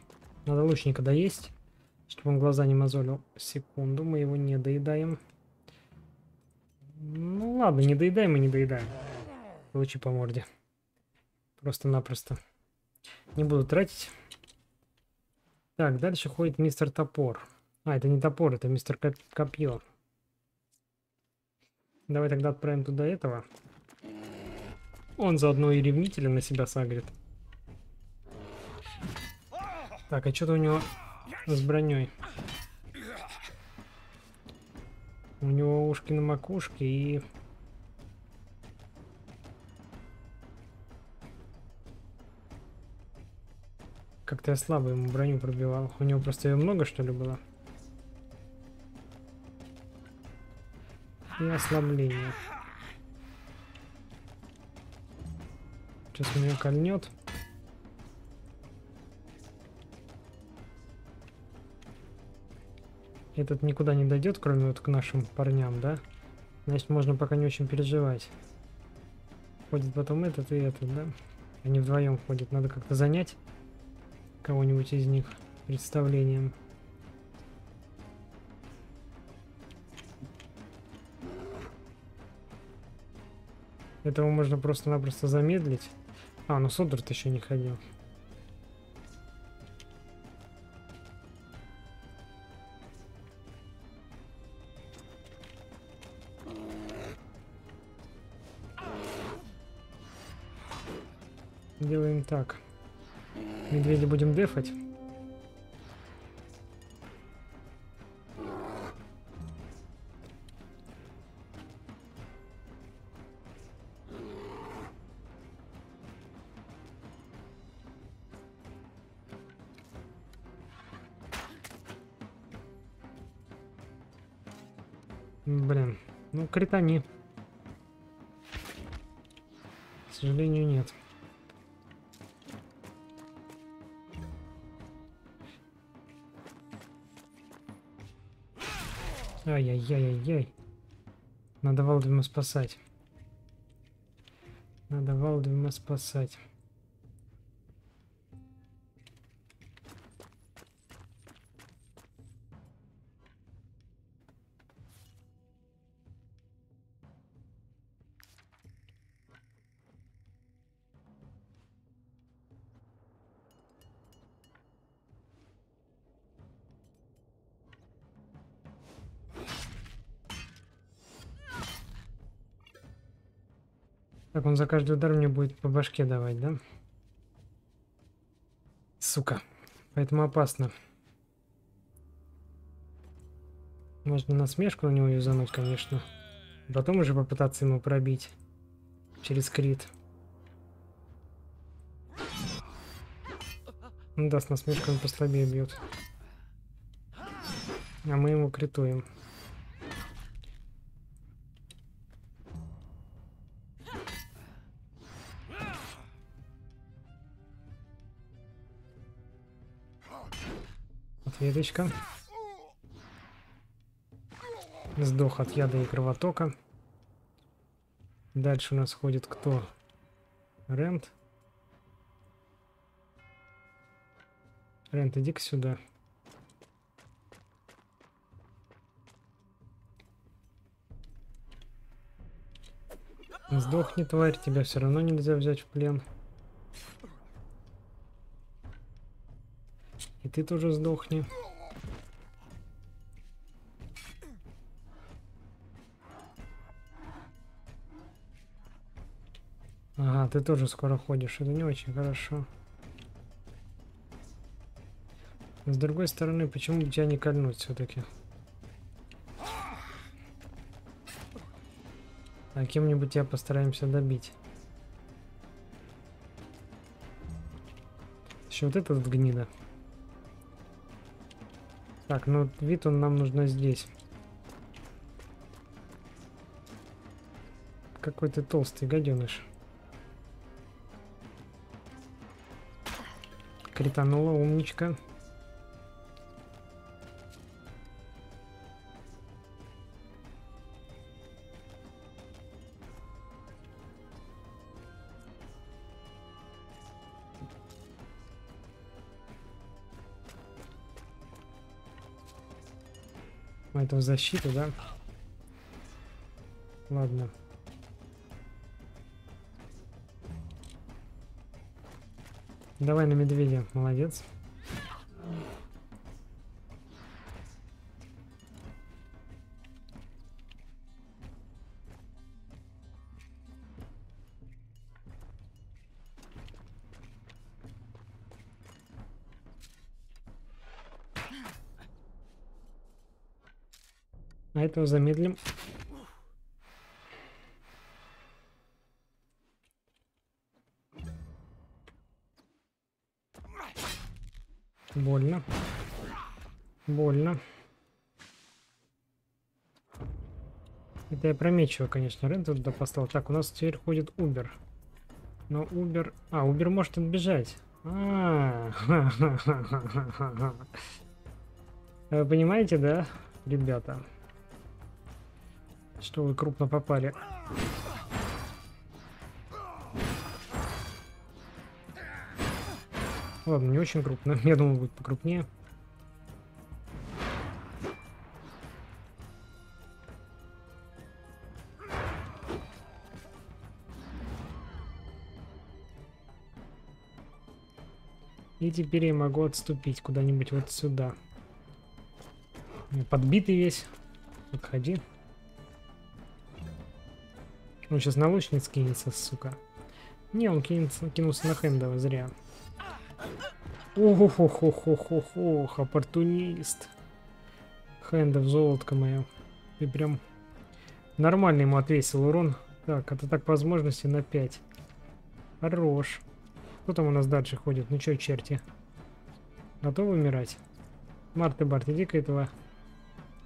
Надо лучника доесть, чтобы он глаза не мозолил. Секунду, мы его не доедаем. Ну ладно, не доедаем и не доедаем. Получи по морде. Просто-напросто. Не буду тратить. Так, дальше ходит мистер Топор. А, это не топор, это мистер Коп Копье. Давай тогда отправим туда этого. Он заодно и ревнителя на себя сагрит. Так, а что-то у него с броней. У него ушки на макушке и... Как-то я слабо ему броню пробивал. У него просто ее много, что ли, было? И ослабление. Сейчас меня кольнет. Этот никуда не дойдет, кроме вот к нашим парням, да? Значит, можно пока не очень переживать. Ходит потом этот и этот, да? Они вдвоем ходят. Надо как-то занять кого-нибудь из них представлением. Этого можно просто-напросто замедлить. А, ну Содорт еще не ходил. Делаем так. Медведя будем дефать. Ну критани. К сожалению, нет. Ай-яй-яй-яй-яй. Надо Валдвима спасать. Надо Валдвима спасать. Так, он за каждый удар мне будет по башке давать, да? Сука. Поэтому опасно. Можно насмешку на него юзануть, конечно. Потом уже попытаться ему пробить. Через крит. Ну да, с насмешкой он послабее бьет. А мы ему критуем. Ответочка. Сдох от яда и кровотока. Дальше у нас ходит кто? Рент. Рент, иди-ка сюда. Сдохни, тварь, тебя все равно нельзя взять в плен. И ты тоже сдохни. Ты тоже скоро ходишь. Это не очень хорошо. С другой стороны, почему бы тебя не кольнуть все-таки? А кем-нибудь тебя постараемся добить. Еще вот этот гнида. Так, ну вид он нам нужно здесь. Какой ты толстый гаденыш. Кританула, умничка. Это в защиту, да? Ладно. Давай на медведя, молодец. А этого замедлим. Больно. Больно. Это я прометчиво, конечно, рент туда поставил. Так, у нас теперь ходит Uber. Но Uber... А, Uber может отбежать. А, Вы понимаете, да, ребята? Что вы крупно попали. Ладно, не очень крупно. Я думал, будет покрупнее. И теперь я могу отступить куда-нибудь вот сюда. Подбитый весь. Подходи. Он сейчас на лучниц кинется, сука. Не, он кинется, кинулся на Хэндова, зря. ох ох ох ох ох ох оппортунист. Хэндов, золотко мое. Ты прям нормально ему отвесил урон. Так, это так возможности на 5. Хорош. Кто там у нас дальше ходит? Ну чё, черти? Готовы умирать? Март и Барт, иди-ка этого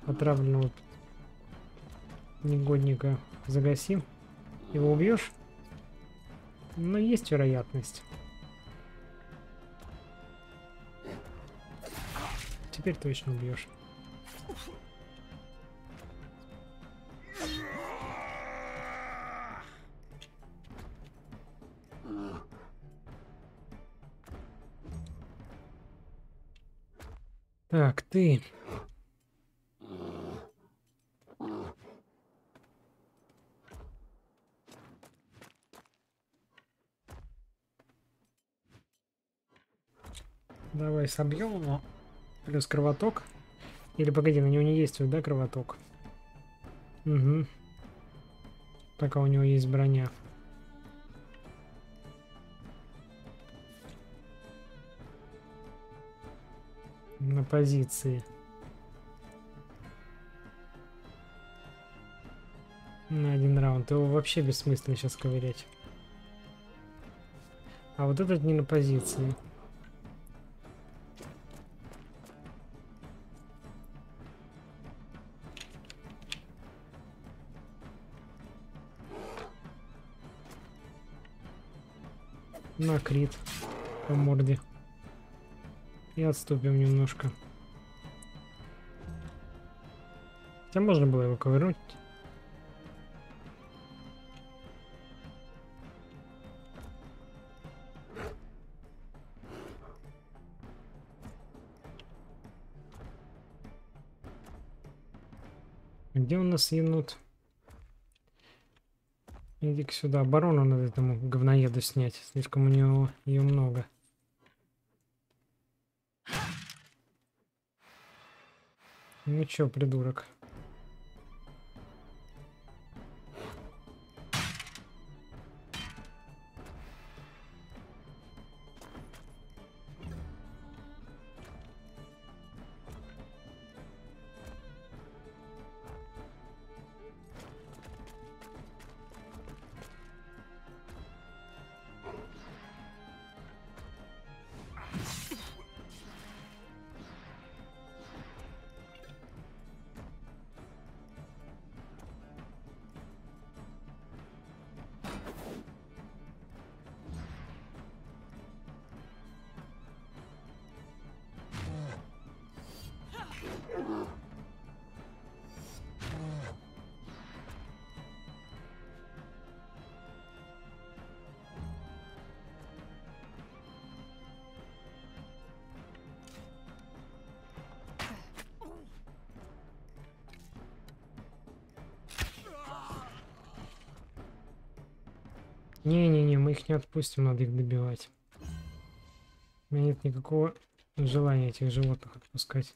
отравленного негодника загасим. Его убьешь? Но есть вероятность. Теперь точно убьешь. Так, ты Давай собьем его. Плюс кровоток. Или погоди, на него не действует, да, кровоток? Угу. Пока у него есть броня. На позиции. На один раунд. Его вообще бессмысленно сейчас ковырять. А вот этот не на позиции. на крит по морде. И отступим немножко. Хотя можно было его ковырнуть. Где у нас енот? Иди-ка сюда. Оборону надо этому говноеду снять. Слишком у него ее много. Ну чё, придурок. Отпустим, надо их добивать. У меня нет никакого желания этих животных отпускать.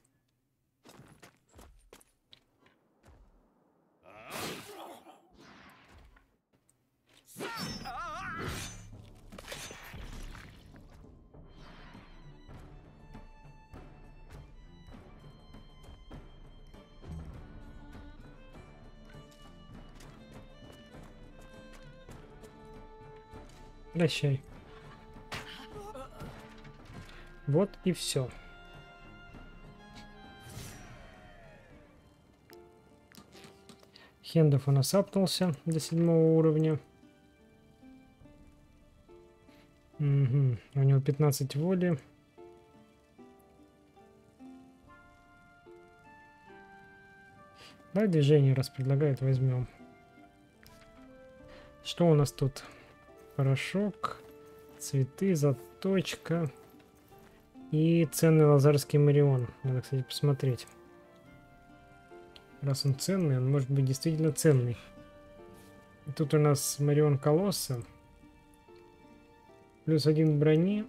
Прощай. Вот и все. Хендов у нас апнулся до седьмого уровня. Угу. У него 15 воли. Давай движение раз предлагает, возьмем. Что у нас тут? Порошок, цветы, заточка и ценный лазарский марион. Надо, кстати, посмотреть. Раз он ценный, он может быть действительно ценный. И тут у нас марион колосса. Плюс один брони.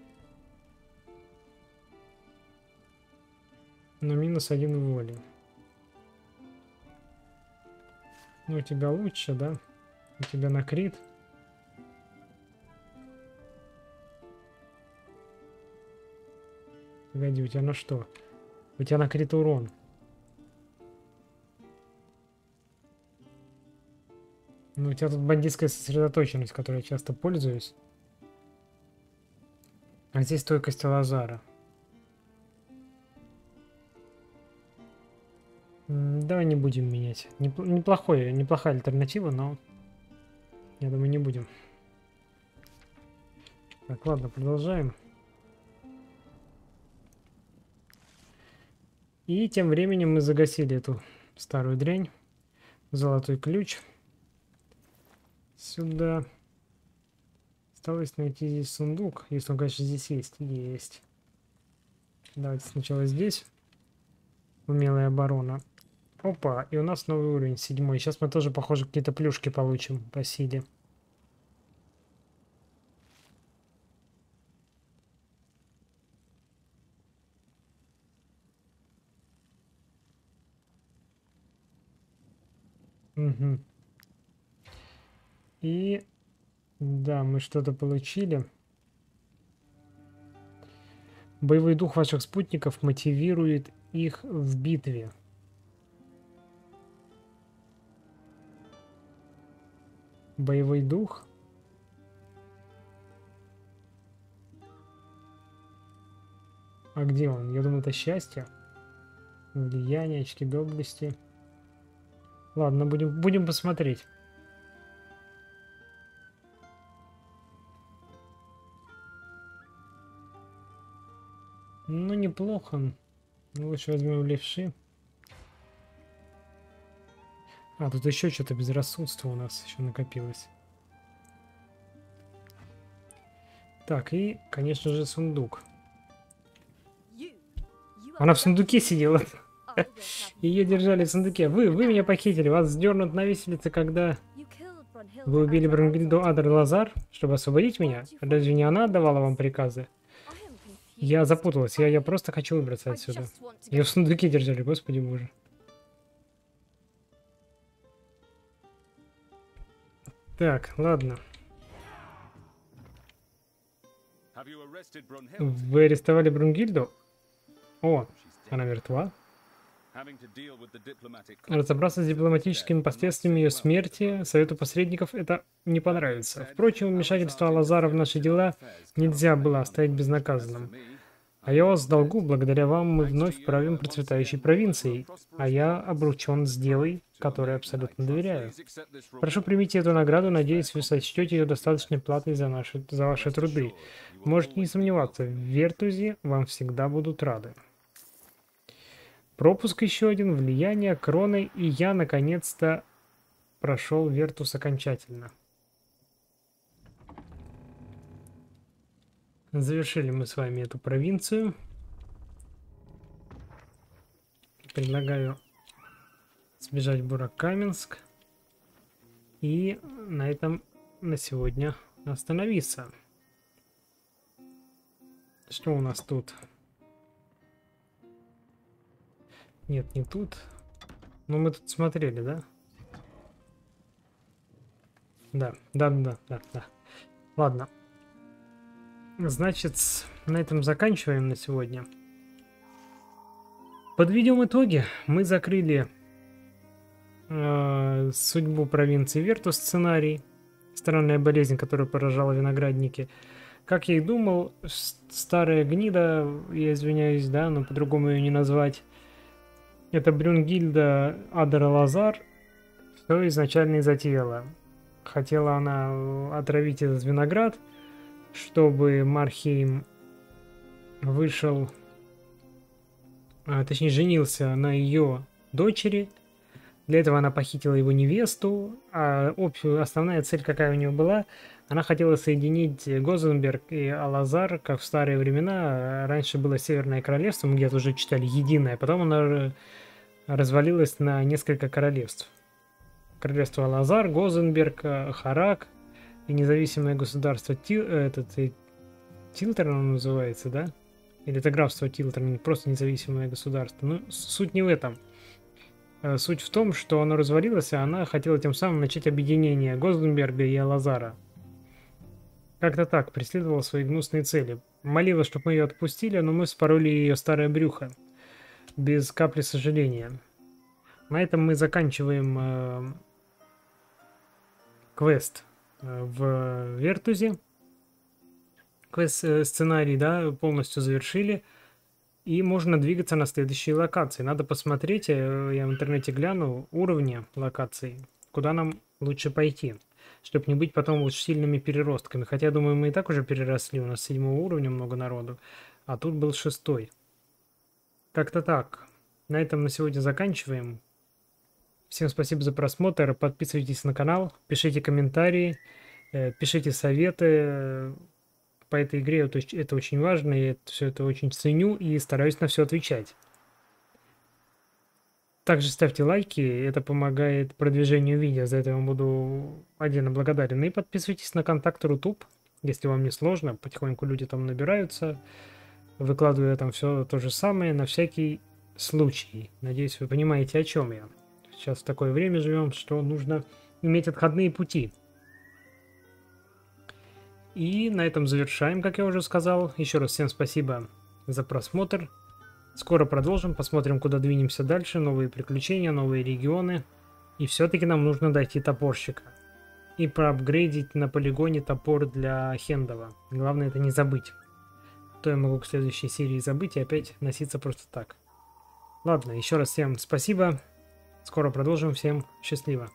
Но минус один воли. Ну, у тебя лучше, да? У тебя на крит. Погоди, у тебя на что? У тебя на крит урон. Ну, у тебя тут бандитская сосредоточенность, которой я часто пользуюсь. А здесь стойкость Лазара. Давай не будем менять. Неплохой, неплохая альтернатива, но я думаю, не будем. Так, ладно, продолжаем. И тем временем мы загасили эту старую дрянь. Золотой ключ. Сюда. Осталось найти здесь сундук. Если он, конечно, здесь есть. Есть. Давайте сначала здесь. Умелая оборона. Опа, и у нас новый уровень, седьмой. Сейчас мы тоже, похоже, какие-то плюшки получим по силе. Угу. И да, мы что-то получили. Боевой дух ваших спутников мотивирует их в битве. Боевой дух? А где он? Я думал, это счастье. Влияние, очки доблести. Ладно, будем, будем посмотреть. Ну, неплохо. Ну, лучше возьмем левши. А, тут еще что-то безрассудство у нас еще накопилось. Так, и, конечно же, сундук. Она в сундуке сидела. Ее держали в сундуке. Вы, вы меня похитили. Вас сдернут на виселице, когда вы убили Бронгильду Адр Лазар, чтобы освободить меня. Разве не она отдавала вам приказы? Я запуталась. Я, я просто хочу выбраться отсюда. Ее в сундуке держали, господи боже. Так, ладно. Вы арестовали Брунгильду? О, она мертва. Разобраться с дипломатическими последствиями ее смерти Совету посредников это не понравится. Впрочем, вмешательство Лазара в наши дела нельзя было оставить безнаказанным. А я вас долгу, благодаря вам мы вновь правим процветающей провинцией, а я обручен с делой, которой абсолютно доверяю. Прошу примите эту награду, надеюсь, вы сочтете ее достаточной платой за, наши, за ваши труды. Можете не сомневаться, в Вертузе вам всегда будут рады. Пропуск еще один, влияние, кроны, и я наконец-то прошел Вертус окончательно. Завершили мы с вами эту провинцию. Предлагаю сбежать в Буракаменск. И на этом на сегодня остановиться. Что у нас тут? Нет, не тут. Ну, мы тут смотрели, да? Да, да, да, да, да. Ладно. Значит, на этом заканчиваем на сегодня. Подведем итоги. Мы закрыли э, судьбу провинции Верту сценарий. Странная болезнь, которая поражала виноградники. Как я и думал, старая гнида, я извиняюсь, да, но по-другому ее не назвать. Это Брюнгильда Адера Лазар. Все изначально и затеяла. Хотела она отравить этот виноград, чтобы Мархейм вышел, а, точнее женился на ее дочери. Для этого она похитила его невесту, а общую, основная цель какая у нее была, она хотела соединить Гозенберг и Алазар, как в старые времена. Раньше было Северное Королевство, мы где-то уже читали Единое, потом она развалилась на несколько королевств. Королевство Алазар, Гозенберг, Харак и независимое государство Тил, этот, Тилтер оно называется, да? Или это графство Тилтер, не просто независимое государство. Ну, суть не в этом. Э, суть в том, что оно развалилось, а она хотела тем самым начать объединение Гозенберга и Алазара. Как-то так, преследовала свои гнусные цели. Молилась, чтобы мы ее отпустили, но мы спороли ее старое брюхо. Без капли сожаления. На этом мы заканчиваем э, квест э, в Вертузе. Квест-сценарий, э, да, полностью завершили. И можно двигаться на следующие локации. Надо посмотреть, э, я в интернете гляну, уровни локаций, куда нам лучше пойти, чтобы не быть потом уж сильными переростками. Хотя, думаю, мы и так уже переросли, у нас седьмого уровня много народу, а тут был шестой. Как-то так. На этом на сегодня заканчиваем. Всем спасибо за просмотр. Подписывайтесь на канал, пишите комментарии, э, пишите советы по этой игре. Это очень важно, я все это очень ценю и стараюсь на все отвечать. Также ставьте лайки, это помогает продвижению видео, за это я вам буду отдельно благодарен. И подписывайтесь на контакт Рутуб, если вам не сложно, потихоньку люди там набираются. Выкладываю там все то же самое на всякий случай. Надеюсь, вы понимаете, о чем я. Сейчас в такое время живем, что нужно иметь отходные пути. И на этом завершаем, как я уже сказал. Еще раз всем спасибо за просмотр. Скоро продолжим, посмотрим, куда двинемся дальше. Новые приключения, новые регионы. И все-таки нам нужно дойти топорщика. И проапгрейдить на полигоне топор для Хендова. Главное это не забыть. То я могу к следующей серии забыть и опять носиться просто так. Ладно, еще раз всем спасибо. Скоро продолжим. Всем счастливо.